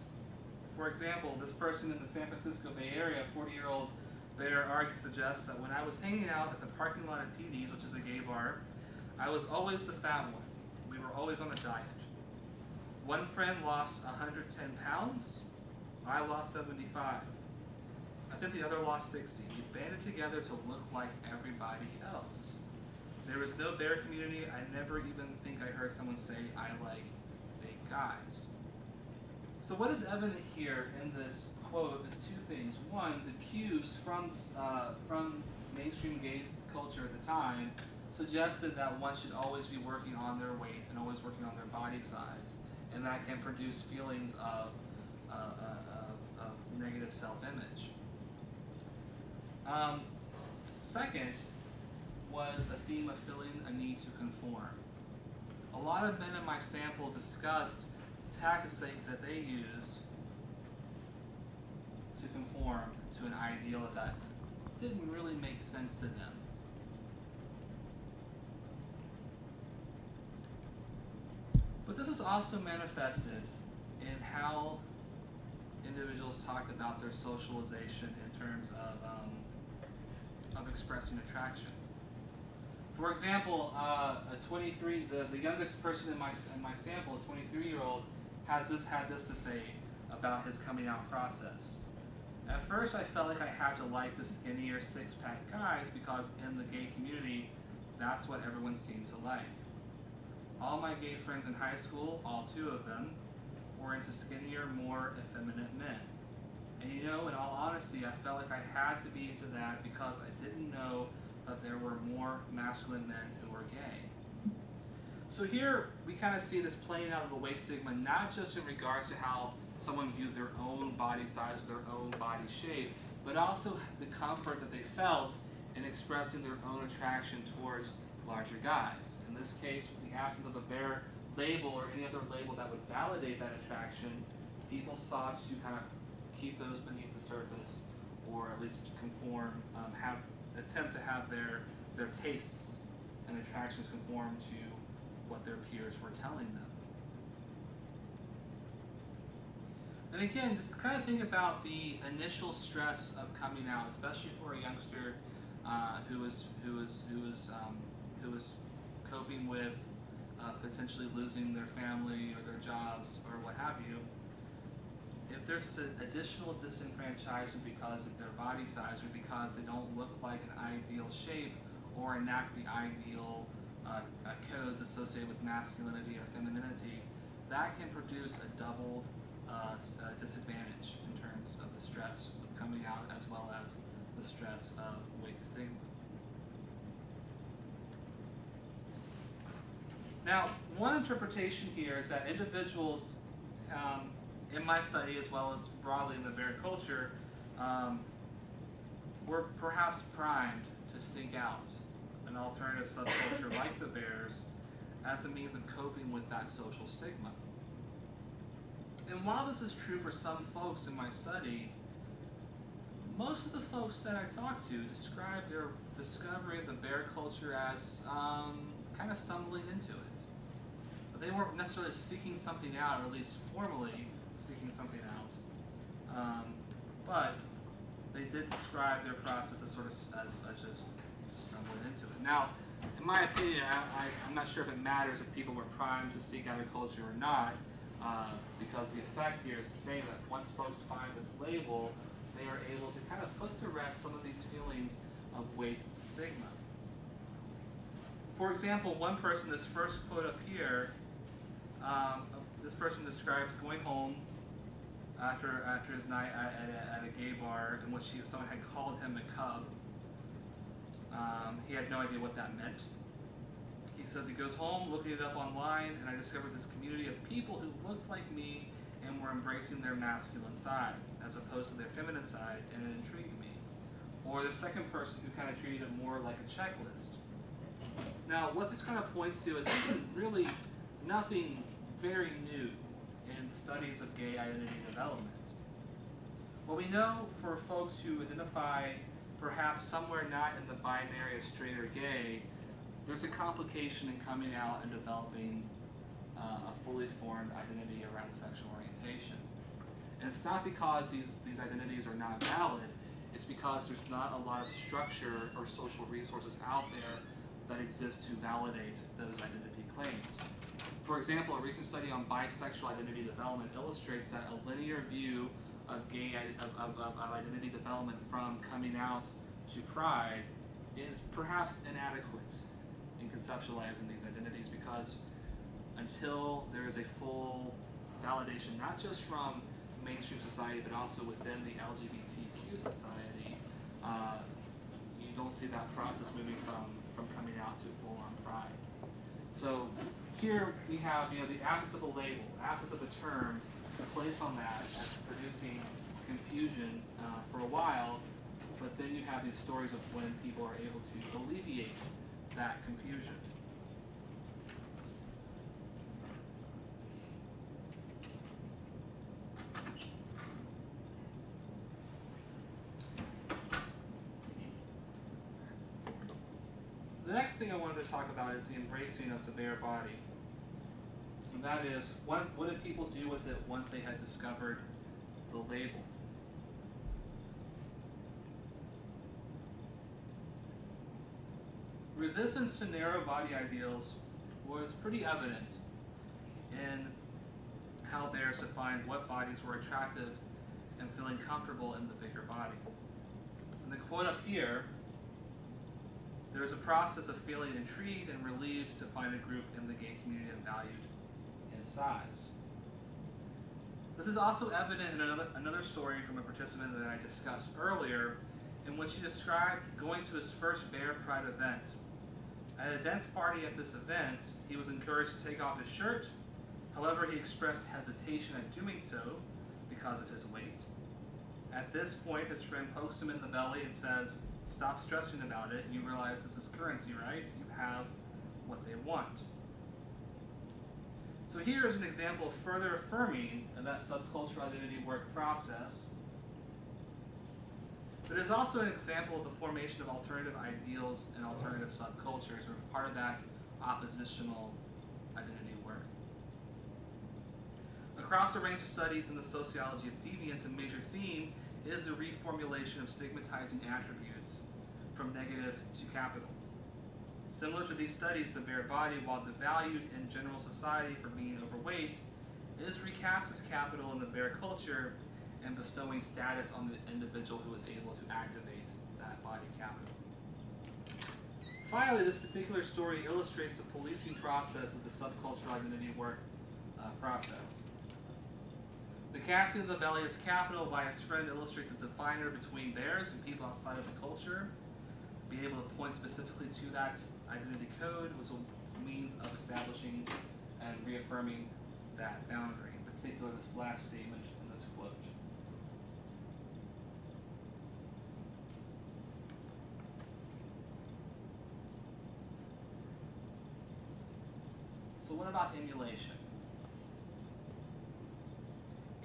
For example, this person in the San Francisco Bay Area, 40-year-old Their arg suggests that when I was hanging out at the parking lot at TD's, which is a gay bar, I was always the fat one. We were always on a diet. One friend lost 110 pounds. I lost 75. I think the other lost 60. We banded together to look like everybody else. There was no bear community. I never even think I heard someone say, I like big guys. So what is evident here in this quote is two things. One, the cues from, uh, from mainstream gays culture at the time suggested that one should always be working on their weight and always working on their body size. And that can produce feelings of, uh, uh, of, of negative self-image. Um, second was a theme of feeling a need to conform. A lot of men in my sample discussed tactics that they used to conform to an ideal that didn't really make sense to them. But this was also manifested in how individuals talked about their socialization in terms of, um, of expressing attraction. For example, uh, a 23, the, the youngest person in my, in my sample, a 23 year old, has this, had this to say about his coming out process. At first, I felt like I had to like the skinnier six pack guys because in the gay community, that's what everyone seemed to like. All my gay friends in high school, all two of them, were into skinnier, more effeminate men. And you know, in all honesty, I felt like I had to be into that because I didn't know that there were more masculine men who were gay. So here we kind of see this playing out of the weight stigma, not just in regards to how someone viewed their own body size or their own body shape, but also the comfort that they felt in expressing their own attraction towards larger guys. In this case, with the absence of a bear label or any other label that would validate that attraction, people sought to kind of keep those beneath the surface or at least conform, um, have attempt to have their, their tastes and attractions conform to what their peers were telling them. And again, just kind of think about the initial stress of coming out, especially for a youngster uh, who is who is who is um, who is coping with uh, potentially losing their family or their jobs or what have you. If there's this additional disenfranchisement because of their body size or because they don't look like an ideal shape or enact the ideal uh, uh, codes associated with masculinity or femininity, that can produce a doubled uh, uh, disadvantage in terms of the stress of coming out as well as the stress of weight stigma. Now, one interpretation here is that individuals um, in my study, as well as broadly in the bear culture, um, were perhaps primed to seek out an alternative subculture like the bears as a means of coping with that social stigma. And while this is true for some folks in my study, most of the folks that I talked to describe their discovery of the bear culture as um, kind of stumbling into it. But they weren't necessarily seeking something out, or at least formally seeking something out. Um, but they did describe their process as sort of as, as just stumbling into it. Now, in my opinion, I, am not sure if it matters if people were primed to seek out a culture or not, uh, because the effect here is saying that once folks find this label, they are able to kind of put to rest some of these feelings of weight and stigma. For example, one person, this first quote up here, um, this person describes going home after after his night at, at, a, at a gay bar in which he, someone had called him a cub. Um, he had no idea what that meant. He says he goes home, looking it up online, and I discovered this community of people who looked like me and were embracing their masculine side as opposed to their feminine side, and it intrigued me. Or the second person who kind of treated it more like a checklist. Now, what this kind of points to is really nothing very new in studies of gay identity development. What we know for folks who identify perhaps somewhere not in the binary of straight or gay, there's a complication in coming out and developing uh, a fully formed identity around sexual orientation. And it's not because these, these identities are not valid, it's because there's not a lot of structure or social resources out there that exist to validate those identity claims. For example, a recent study on bisexual identity development illustrates that a linear view of gay of, of, of identity development from coming out to pride is perhaps inadequate in conceptualizing these identities because until there is a full validation, not just from mainstream society, but also within the LGBTQ society, uh, you don't see that process moving from, from coming out to full-on pride. So here we have you know the absence of a label, absence of a term, the place on that as producing confusion uh, for a while, but then you have these stories of when people are able to alleviate that confusion. The next thing I wanted to talk about is the embracing of the bear body. And that is, what, what did people do with it once they had discovered the label? Resistance to narrow body ideals was pretty evident in how bears defined what bodies were attractive and feeling comfortable in the bigger body. And the quote up here there is a process of feeling intrigued and relieved to find a group in the gay community that valued his size. This is also evident in another, another story from a participant that I discussed earlier, in which he described going to his first Bear Pride event. At a dance party at this event, he was encouraged to take off his shirt. However, he expressed hesitation at doing so because of his weight. At this point, his friend pokes him in the belly and says, Stop stressing about it. You realize this is currency, right? You have what they want. So here is an example of further affirming of that subcultural identity work process. But it is also an example of the formation of alternative ideals and alternative subcultures, or part of that oppositional identity work. Across the range of studies in the sociology of deviance, a major theme is the reformulation of stigmatizing attributes from negative to capital. Similar to these studies, the bear body, while devalued in general society for being overweight, is recast as capital in the bear culture and bestowing status on the individual who is able to activate that body capital. Finally, this particular story illustrates the policing process of the subcultural identity work uh, process. The casting of the belly as capital by his friend illustrates a definer between bears and people outside of the culture. Being able to point specifically to that identity code was a means of establishing and reaffirming that boundary, in particular this last statement in this quote. So what about emulation?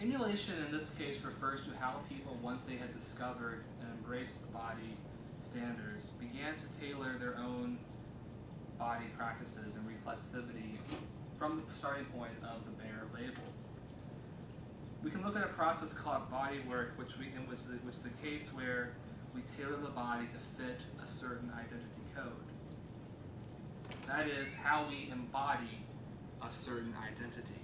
Emulation in this case refers to how people, once they had discovered and embraced the body standards, began to tailor their own body practices and reflexivity from the starting point of the Bear label. We can look at a process called body work, which we which is, which is a case where we tailor the body to fit a certain identity code. That is how we embody a certain identity.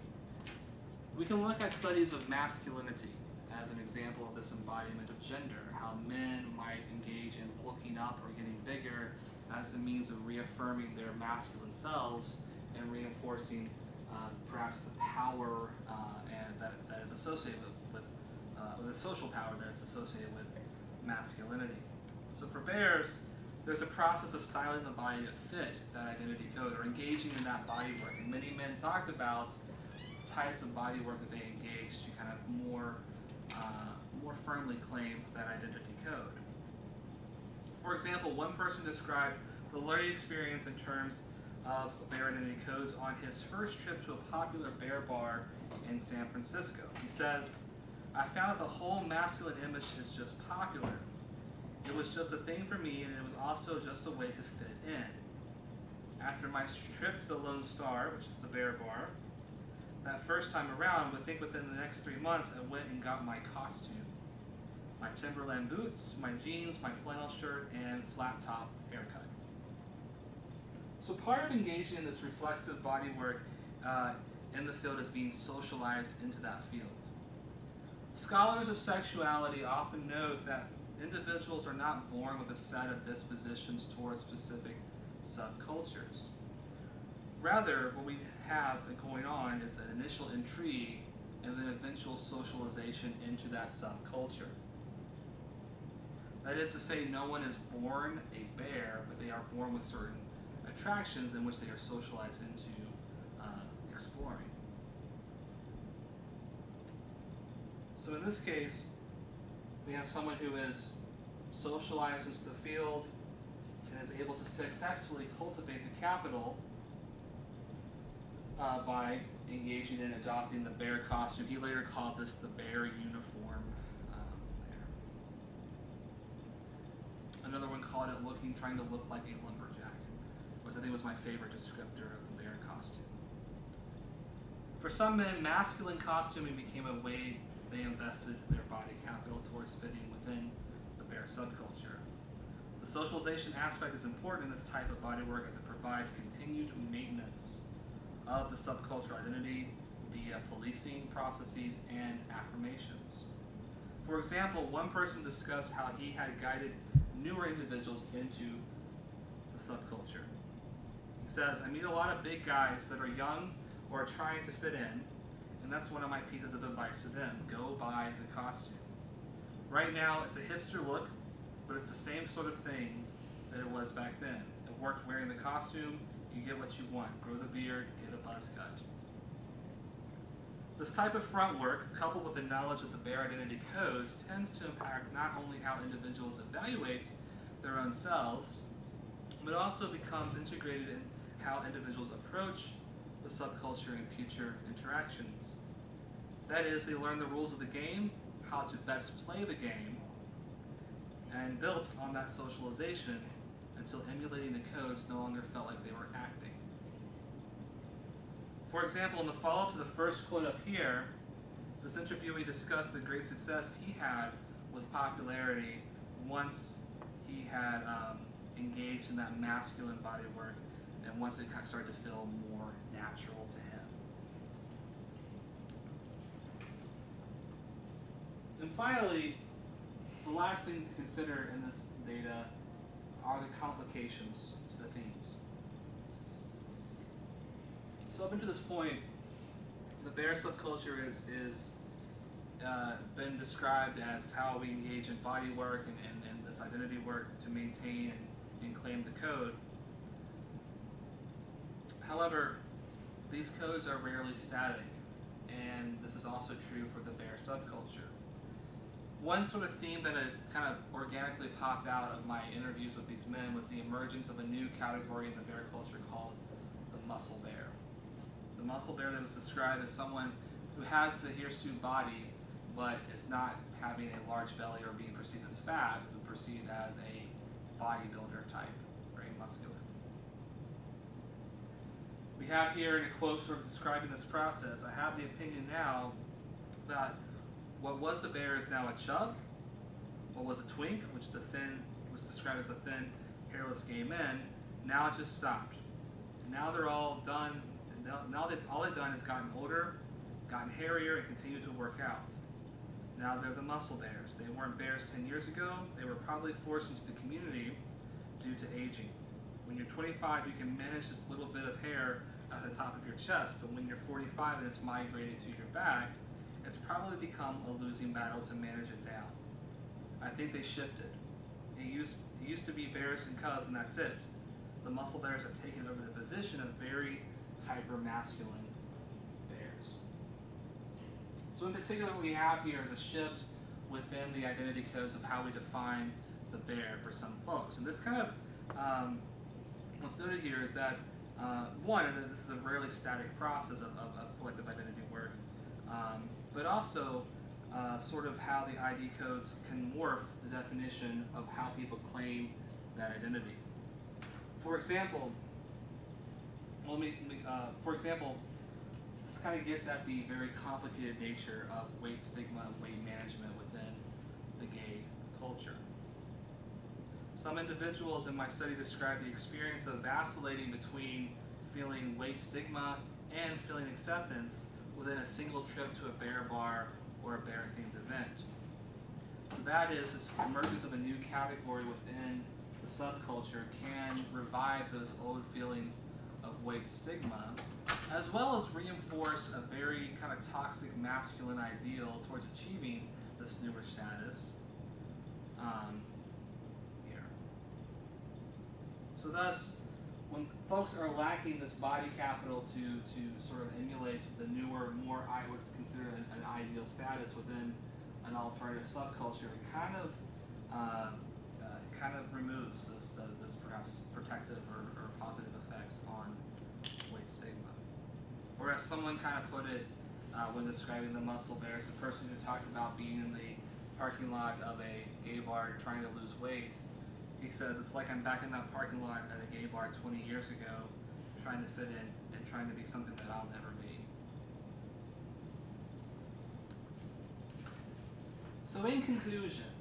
We can look at studies of masculinity as an example of this embodiment of gender, how men might engage in looking up or getting bigger as a means of reaffirming their masculine selves and reinforcing uh, perhaps the power uh, and that, that is associated with, with, uh, with the social power that is associated with masculinity. So for bears, there's a process of styling the body to fit that identity code or engaging in that body work. And many men talked about types of body work that they engage to kind of more, uh, more firmly claim that identity code. For example, one person described the learning experience in terms of bear identity codes on his first trip to a popular bear bar in San Francisco. He says, I found that the whole masculine image is just popular. It was just a thing for me, and it was also just a way to fit in. After my trip to the Lone Star, which is the bear bar, that first time around, I think within the next three months, I went and got my costume. My Timberland boots, my jeans, my flannel shirt, and flat top haircut. So part of engaging in this reflexive body work uh, in the field is being socialized into that field. Scholars of sexuality often note that individuals are not born with a set of dispositions towards specific subcultures. Rather, what we have going on is an initial intrigue and then eventual socialization into that subculture. That is to say, no one is born a bear, but they are born with certain attractions in which they are socialized into uh, exploring. So in this case, we have someone who is socialized into the field and is able to successfully cultivate the capital uh, by engaging in adopting the bear costume. He later called this the bear uniform. Um, Another one called it looking, trying to look like a lumberjack, which I think was my favorite descriptor of the bear costume. For some men, masculine costuming became a way they invested their body capital towards fitting within the bear subculture. The socialization aspect is important in this type of bodywork as it provides continued maintenance of the subcultural identity via policing processes and affirmations. For example, one person discussed how he had guided newer individuals into the subculture. He says, I meet a lot of big guys that are young or are trying to fit in, and that's one of my pieces of advice to them. Go buy the costume. Right now, it's a hipster look, but it's the same sort of things that it was back then. It worked wearing the costume, you get what you want. Grow the beard, get a buzz cut. This type of front work, coupled with the knowledge of the bear identity codes, tends to impact not only how individuals evaluate their own selves, but also becomes integrated in how individuals approach the subculture in future interactions. That is, they learn the rules of the game, how to best play the game, and built on that socialization until emulating the codes no longer felt like they were acting. For example, in the follow-up to the first quote up here, this interviewee discussed the great success he had with popularity once he had um, engaged in that masculine body work and once it kind of started to feel more natural to him. And finally, the last thing to consider in this data are the complications to the themes. So up until this point, the bear subculture is, is uh, been described as how we engage in body work and, and, and this identity work to maintain and, and claim the code. However, these codes are rarely static, and this is also true for the bear subculture. One sort of theme that had kind of organically popped out of my interviews with these men was the emergence of a new category in the bear culture called the muscle bear. The muscle bear that was described as someone who has the hirsute body, but is not having a large belly or being perceived as fat, but perceived as a bodybuilder type, very muscular. We have here in a quote sort of describing this process, I have the opinion now that what was a bear is now a chub. What was a twink, which is a thin, was described as a thin, hairless gay man, now just stopped. And now they're all done. Now, now that all they've done is gotten older, gotten hairier, and continued to work out. Now they're the muscle bears. They weren't bears 10 years ago. They were probably forced into the community due to aging. When you're 25, you can manage this little bit of hair at the top of your chest, but when you're 45 and it's migrated to your back, it's probably become a losing battle to manage it down. I think they shifted. It used, it used to be bears and cubs, and that's it. The muscle bears have taken over the position of very hyper masculine bears. So, in particular, what we have here is a shift within the identity codes of how we define the bear for some folks. And this kind of, um, what's noted here is that, uh, one, and this is a rarely static process of, of, of collective identity work, um, but also uh, sort of how the ID codes can morph the definition of how people claim that identity. For example, me, uh, for example, this kind of gets at the very complicated nature of weight stigma and weight management within the gay culture. Some individuals in my study describe the experience of vacillating between feeling weight stigma and feeling acceptance within a single trip to a bear bar or a bear themed event. So that is, this emergence of a new category within the subculture can revive those old feelings of weight stigma, as well as reinforce a very kind of toxic masculine ideal towards achieving this newer status. Um, here. So thus, when folks are lacking this body capital to, to sort of emulate the newer, more I what's considered an, an ideal status within an alternative subculture, it kind of uh, uh, kind of removes those, those perhaps protective on weight stigma. Or as someone kind of put it uh, when describing the muscle bears, a person who talked about being in the parking lot of a gay bar trying to lose weight, he says, it's like I'm back in that parking lot at a gay bar 20 years ago, trying to fit in and trying to be something that I'll never be. So in conclusion,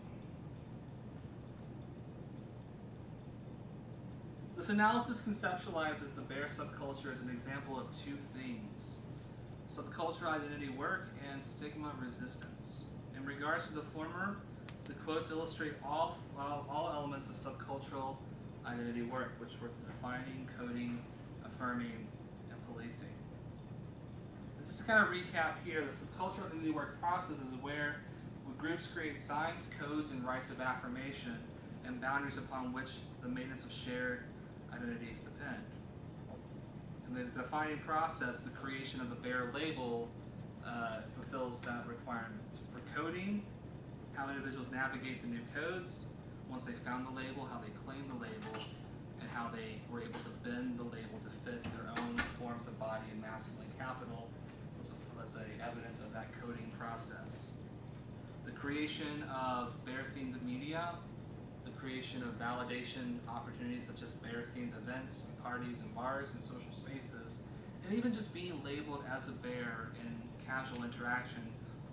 this analysis conceptualizes the bear subculture as an example of two things, subcultural identity work and stigma resistance. In regards to the former, the quotes illustrate all, all, all elements of subcultural identity work, which were defining, coding, affirming, and policing. Just to kind of recap here, the subcultural identity work process is where groups create signs, codes, and rites of affirmation and boundaries upon which the maintenance of shared identities depend. And the defining process, the creation of the bear label, uh, fulfills that requirement. For coding, how individuals navigate the new codes, once they found the label, how they claim the label, and how they were able to bend the label to fit their own forms of body and masculine capital was a, was a evidence of that coding process. The creation of bear-themed media, the creation of validation opportunities such as bear-themed events, and parties, and bars, and social spaces, and even just being labeled as a bear in casual interaction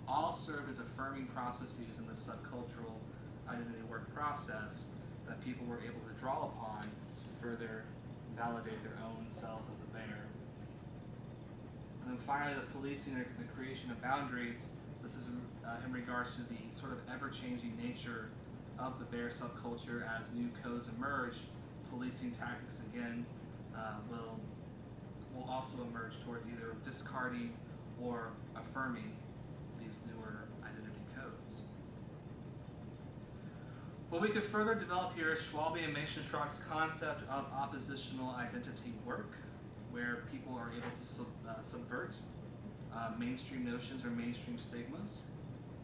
all serve as affirming processes in the subcultural identity work process that people were able to draw upon to further validate their own selves as a bear. And then finally, the policing and the creation of boundaries. This is uh, in regards to the sort of ever-changing nature of the bear subculture as new codes emerge. Policing tactics again uh, will will also emerge towards either discarding or affirming these newer identity codes. What we could further develop here is Schwalbe and Mason-Schrock's concept of oppositional identity work, where people are able to sub, uh, subvert uh, mainstream notions or mainstream stigmas.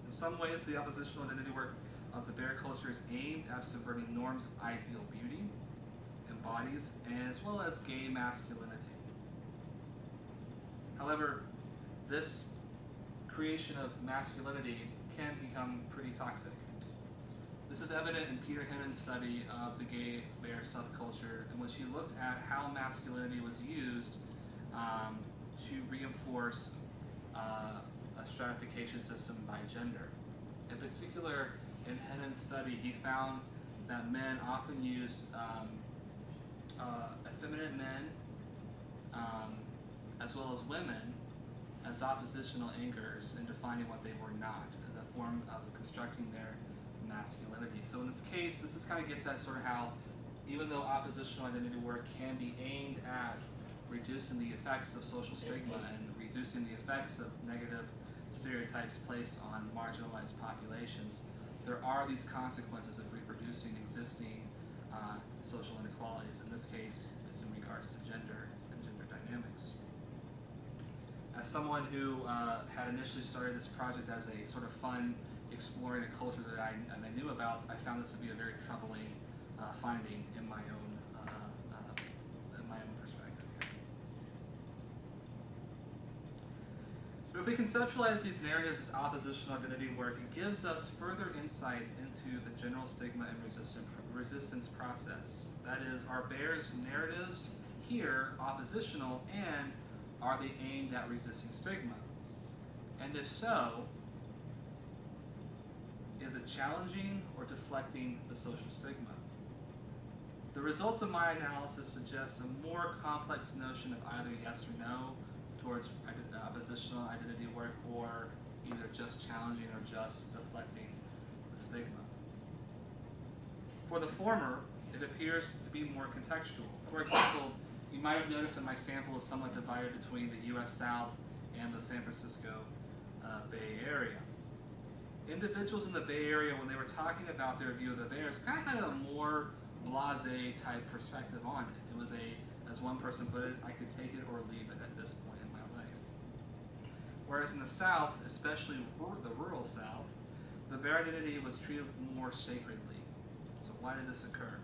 In some ways, the oppositional identity work of the bear culture is aimed at subverting norms of ideal beauty and bodies, as well as gay masculinity. However, this creation of masculinity can become pretty toxic. This is evident in Peter Hennen's study of the gay bear subculture, in which he looked at how masculinity was used um, to reinforce uh, a stratification system by gender. In particular, in Hennen's study, he found that men often used um, uh, effeminate men um, as well as women as oppositional anchors in defining what they were not, as a form of constructing their masculinity. So in this case, this is kind of gets at sort of how, even though oppositional identity work can be aimed at reducing the effects of social stigma and reducing the effects of negative stereotypes placed on marginalized populations, there are these consequences of reproducing existing uh, social inequalities. In this case, it's in regards to gender and gender dynamics. As someone who uh, had initially started this project as a sort of fun exploring a culture that I, I knew about, I found this to be a very troubling uh, finding in my own uh, uh, in my own perspective. But if we conceptualize these narratives as oppositional identity work, it gives us further insight into the general stigma and resistant, resistance process. That is, are Bear's narratives here oppositional and are they aimed at resisting stigma? And if so, is it challenging or deflecting the social stigma? The results of my analysis suggest a more complex notion of either yes or no towards oppositional identity work or either just challenging or just deflecting the stigma. For the former, it appears to be more contextual. For example, you might have noticed that my sample is somewhat divided between the US South and the San Francisco uh, Bay Area. Individuals in the Bay Area, when they were talking about their view of the Bears, kind of had a more blase type perspective on it. It was a, as one person put it, I could take it or leave it at this point in my life. Whereas in the South, especially the rural South, the Bear identity was treated more sacredly. So why did this occur?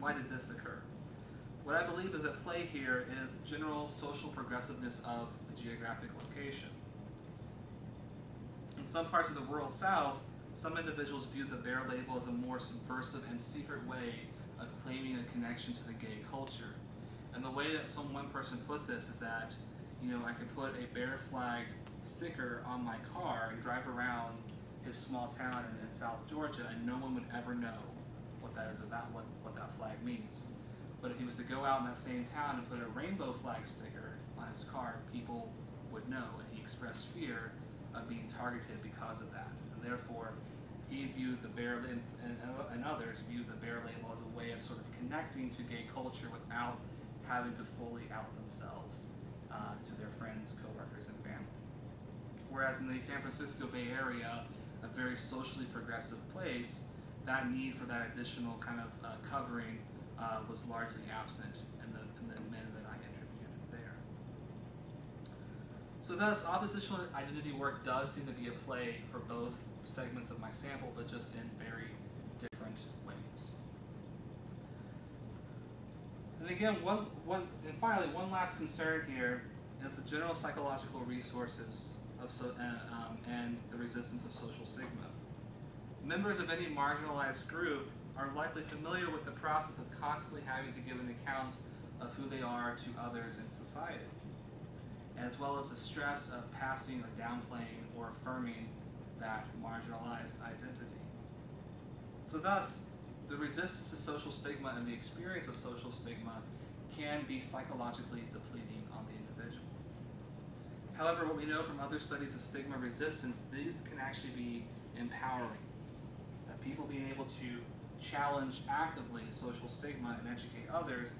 Why did this occur? What I believe is at play here is general social progressiveness of the geographic location. In some parts of the rural South, some individuals viewed the bear label as a more subversive and secret way of claiming a connection to the gay culture. And the way that some one person put this is that, you know, I could put a bear flag sticker on my car and drive around his small town in, in South Georgia, and no one would ever know what that is about, what, what that flag means. But if he was to go out in that same town and put a rainbow flag sticker on his car, people would know, and he expressed fear of being targeted because of that. And therefore, he viewed the bear and, and, and others viewed the bear label as a way of sort of connecting to gay culture without having to fully out themselves uh, to their friends, coworkers, and family. Whereas in the San Francisco Bay Area, a very socially progressive place, that need for that additional kind of uh, covering uh, was largely absent in the, in the men that I interviewed there. So thus, oppositional identity work does seem to be a play for both segments of my sample, but just in very different ways. And again, one, one, and finally, one last concern here is the general psychological resources of so, uh, um, and the resistance of social stigma. Members of any marginalized group are likely familiar with the process of constantly having to give an account of who they are to others in society, as well as the stress of passing or downplaying or affirming that marginalized identity. So, thus, the resistance to social stigma and the experience of social stigma can be psychologically depleting on the individual. However, what we know from other studies of stigma resistance, these can actually be empowering. That people being able to challenge actively social stigma and educate others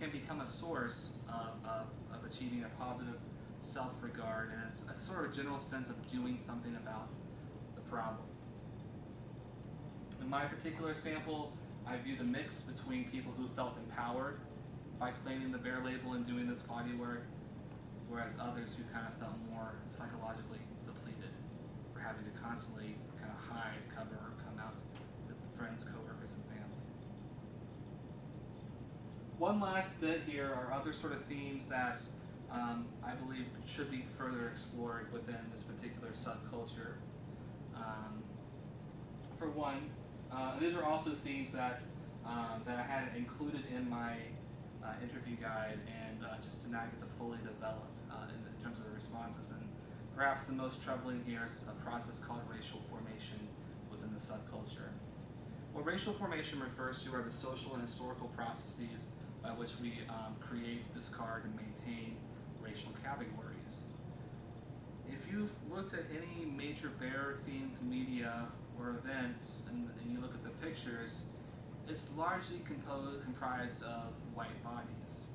can become a source of, of, of achieving a positive self regard and it's a sort of general sense of doing something about the problem. In my particular sample, I view the mix between people who felt empowered by claiming the bear label and doing this body work, whereas others who kind of felt more psychologically depleted for having to constantly kind of hide, cover, or come out to friends, coworkers, and family. One last bit here are other sort of themes that um, I believe should be further explored within this particular subculture. Um, for one, uh, these are also themes that um, that I had included in my uh, interview guide, and uh, just to not get to fully develop uh, in, in terms of the responses. And perhaps the most troubling here is a process called racial formation within the subculture. What racial formation refers to are the social and historical processes by which we um, create, discard, and maintain racial categories. If you've looked at any major bear themed media or events and, and you look at the pictures, it's largely composed, comprised of white bodies.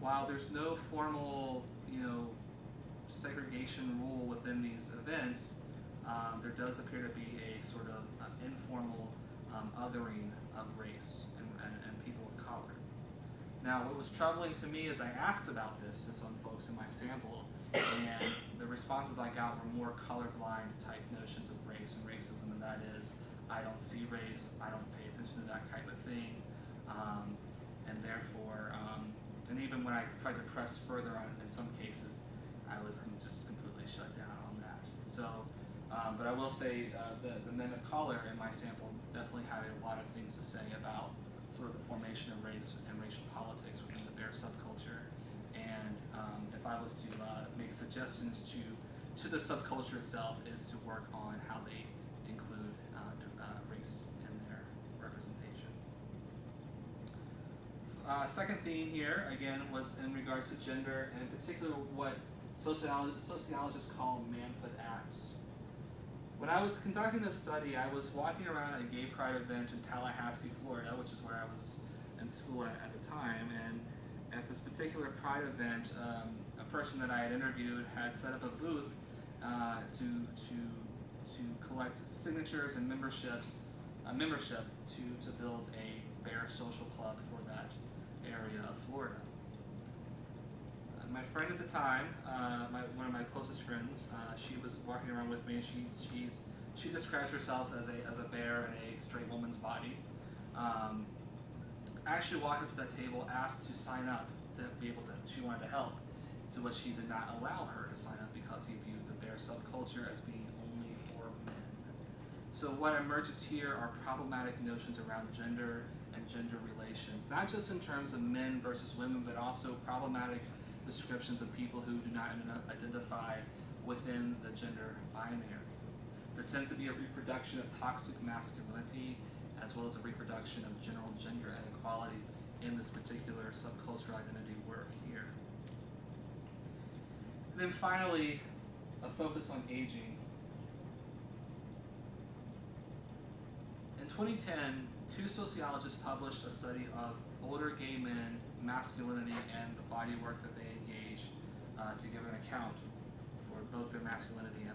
While there's no formal, you know, segregation rule within these events, um, there does appear to be a sort of uh, informal um, othering of race and, and, and people of color. Now, what was troubling to me is I asked about this to some folks in my sample, and responses I got were more colorblind type notions of race and racism, and that is, I don't see race, I don't pay attention to that type of thing, um, and therefore, um, and even when I tried to press further on, in some cases, I was just completely shut down on that. So, um, but I will say uh, the, the men of color in my sample definitely had a lot of things to say about sort of the formation of race and racial politics within the bear subculture. And um, if I was to uh, make suggestions to to the subculture itself, is to work on how they include uh, uh, race in their representation. uh, second theme here, again, was in regards to gender, and in particular what sociolo- sociologists call manhood acts. When I was conducting this study, I was walking around a gay pride event in Tallahassee, Florida, which is where I was in school at, at the time, and at this particular pride event, um, a person that I had interviewed had set up a booth uh, to, to, to collect signatures and memberships, a membership to, to build a bear social club for that area of Florida. Uh, my friend at the time, uh, my, one of my closest friends, uh, she was walking around with me. She's, she's, she describes herself as a, as a bear in a straight woman's body. Um, actually walked up to that table, asked to sign up to be able to, she wanted to help. To which he did not allow her to sign up because he viewed the bear subculture as being only for men. So what emerges here are problematic notions around gender and gender relations, not just in terms of men versus women, but also problematic descriptions of people who do not identify within the gender binary. There tends to be a reproduction of toxic masculinity as well as a reproduction of general gender inequality in this particular subcultural identity work here. And then finally, a focus on aging. In 2010, two sociologists published a study of older gay men, masculinity, and the body work that they engage uh, to give an account for both their masculinity.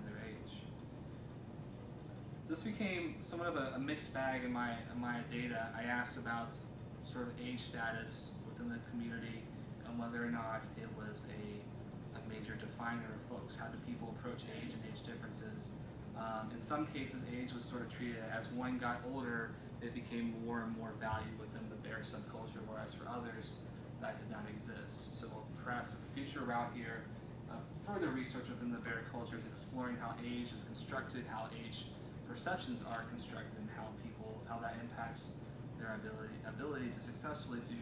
This became somewhat of a, a mixed bag in my, in my data. I asked about sort of age status within the community and whether or not it was a, a major definer of folks. How do people approach age and age differences? Um, in some cases, age was sort of treated as one got older, it became more and more valued within the bear subculture, whereas for others, that did not exist. So perhaps a future route here, uh, further research within the bear culture is exploring how age is constructed, how age perceptions are constructed, and how people, how that impacts their ability, ability to successfully do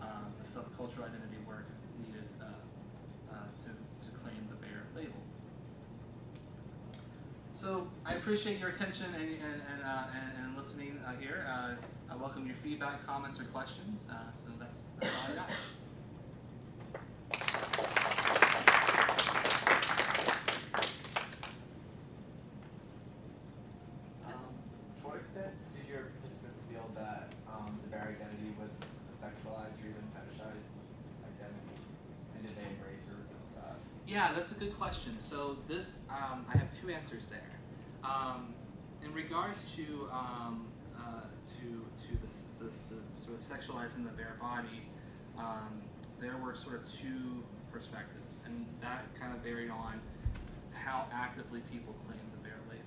um, the subcultural identity work needed uh, uh, to, to claim the bear label. So I appreciate your attention and, and, and, uh, and, and listening uh, here. Uh, I welcome your feedback, comments, or questions. Uh, so that's, that's all I got. Yes. Um, to what extent did your participants feel that um, the bear identity was a sexualized or even fetishized identity? And did they embrace or resist that? Yeah, that's a good question. So this, um, I have two answers there. Um, in regards to um, uh, to to the, the, the, sort of sexualizing the bare body, um, there were sort of two perspectives, and that kind of varied on how actively people claim the bear label.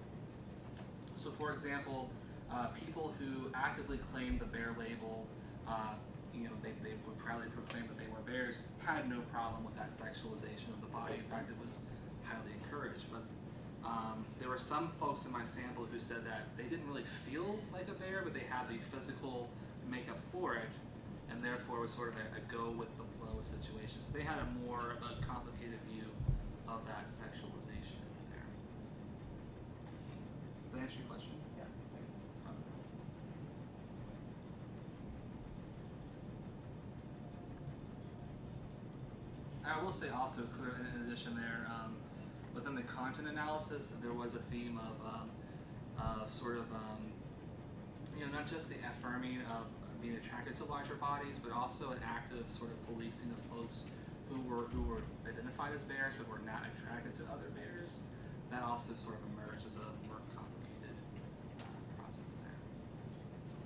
So, for example, uh, people who actively claimed the bear label, uh, you know, they, they would proudly proclaim that they were bears, had no problem with that sexualization of the body. In fact, it was highly encouraged. But um, there were some folks in my sample who said that they didn't really feel like a bear, but they had the physical makeup for it, and therefore was sort of a, a go with the flow situation. So they had a more a complicated view of that sexualization there. Does that answer your question? Yeah, thanks. I will say also, in addition there, um, within the content analysis, there was a theme of, um, of sort of, um, you know, not just the affirming of being attracted to larger bodies, but also an active sort of policing of folks who were who were identified as bears but were not attracted to other bears. That also sort of emerged as a more complicated uh, process there. So,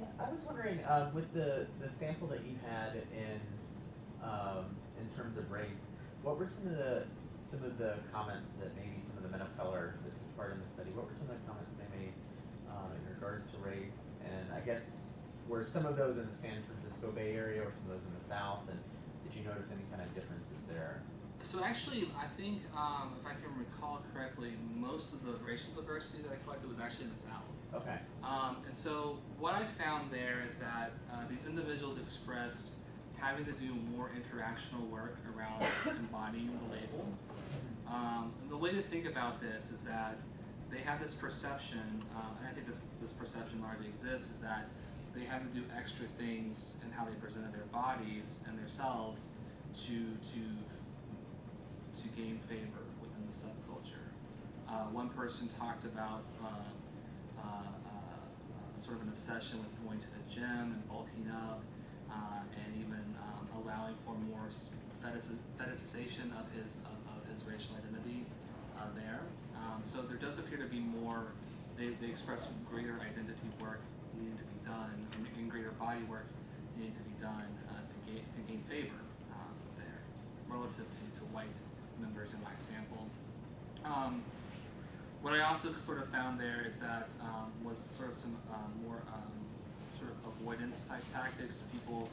Yeah, I was wondering, uh, with the, the sample that you had in, um, in terms of race, what were some of the, some of the comments that maybe some of the men of color that took part in the study, what were some of the comments they made, um, in regards to race? And I guess, were some of those in the San Francisco Bay Area or some of those in the South? And did you notice any kind of differences there? So actually, I think um, if I can recall correctly, most of the racial diversity that I collected was actually in the South. Okay, Um, and so what I found there is that uh, these individuals expressed having to do more interactional work around embodying the label. Um, the way to think about this is that they have this perception, uh, and I think this, this perception largely exists, is that they have to do extra things in how they presented their bodies and themselves to, to, to gain favor within the subculture. Uh, one person talked about uh, sort of an obsession with going to the gym and bulking up, uh, and even um, allowing for more fetishization of his of, of his racial identity uh, there. Um, so there does appear to be more. They, they express greater identity work needing to be done, and, greater body work needing to be done uh, to gain to gain favor there, relative to, to white members in my sample. Um, what I also sort of found there is that um, was sort of some um, more um, sort of avoidance type tactics. People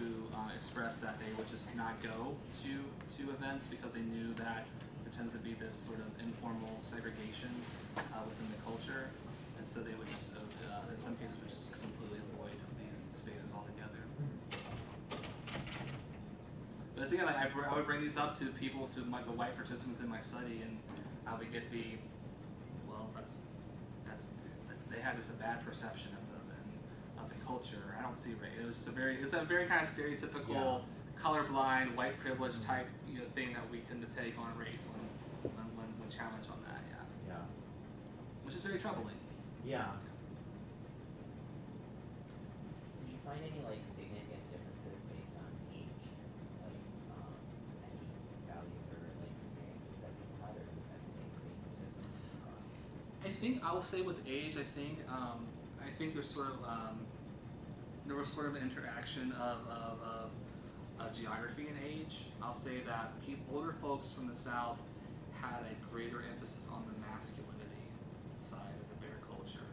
who uh, expressed that they would just not go to to events because they knew that there tends to be this sort of informal segregation uh, within the culture, and so they would just, uh, uh, in some cases, would just completely avoid these spaces altogether. But again, I, I I would bring these up to people, to my, the white participants in my study, and I would get the, that's, that's, that's, they have just a bad perception of the, of the culture. I don't see race. It was just a very, it's a very kind of stereotypical, colorblind, white privilege mm-hmm. type, you know, thing that we tend to take on race when, when, when, when challenged on that, yeah. Yeah. Which is very troubling. Yeah. Did you find any like significant differences based on age, like um, any values or like experiences that people had, or was everything pretty consistent across? I think I will say with age, I think um, I think there's sort of um, there was sort of an interaction of, of, of, of geography and age. I'll say that older folks from the South had a greater emphasis on the masculinity side of the bear culture,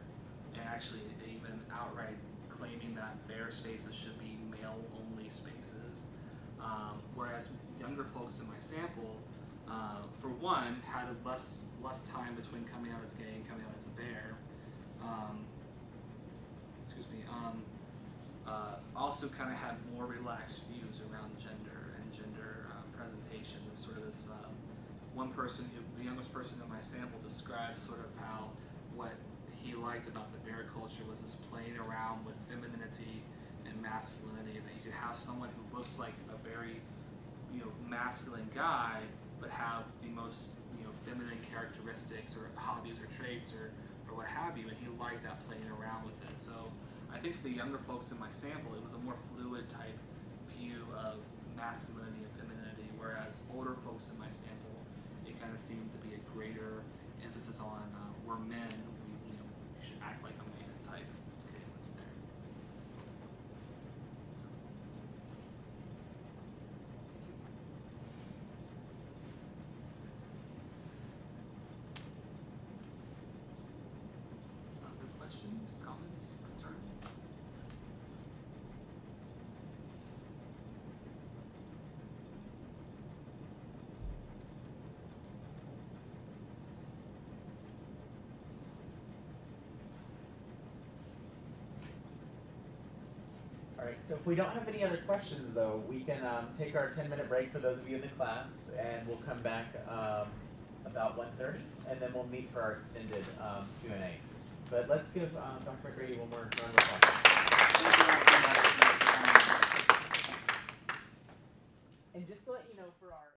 and actually even outright claiming that bear spaces should be male-only spaces. Um, whereas younger folks in my sample uh, for one, had less less time between coming out as gay and coming out as a bear. Um, excuse me. Um, uh, also, kind of had more relaxed views around gender and gender uh, presentation. Sort of this um, one person, the youngest person in my sample, described sort of how what he liked about the bear culture was this playing around with femininity and masculinity, and that you could have someone who looks like a very you know masculine guy but have the most you know feminine characteristics or hobbies or traits or or what have you and he liked that playing around with it. So i think for the younger folks in my sample it was a more fluid type view of masculinity and femininity whereas older folks in my sample it kind of seemed to be a greater emphasis on uh, we're men we you know you should act like a man type statements there Other questions, comments, concerns? All right, so if we don't have any other questions though, we can um, take our ten minute break for those of you in the class and we'll come back um, about 1.30 and then we'll meet for our extended um, Q&A. But let's give um, Dr. McGrady one more round of applause. Thank you all so much. And just to let you know for our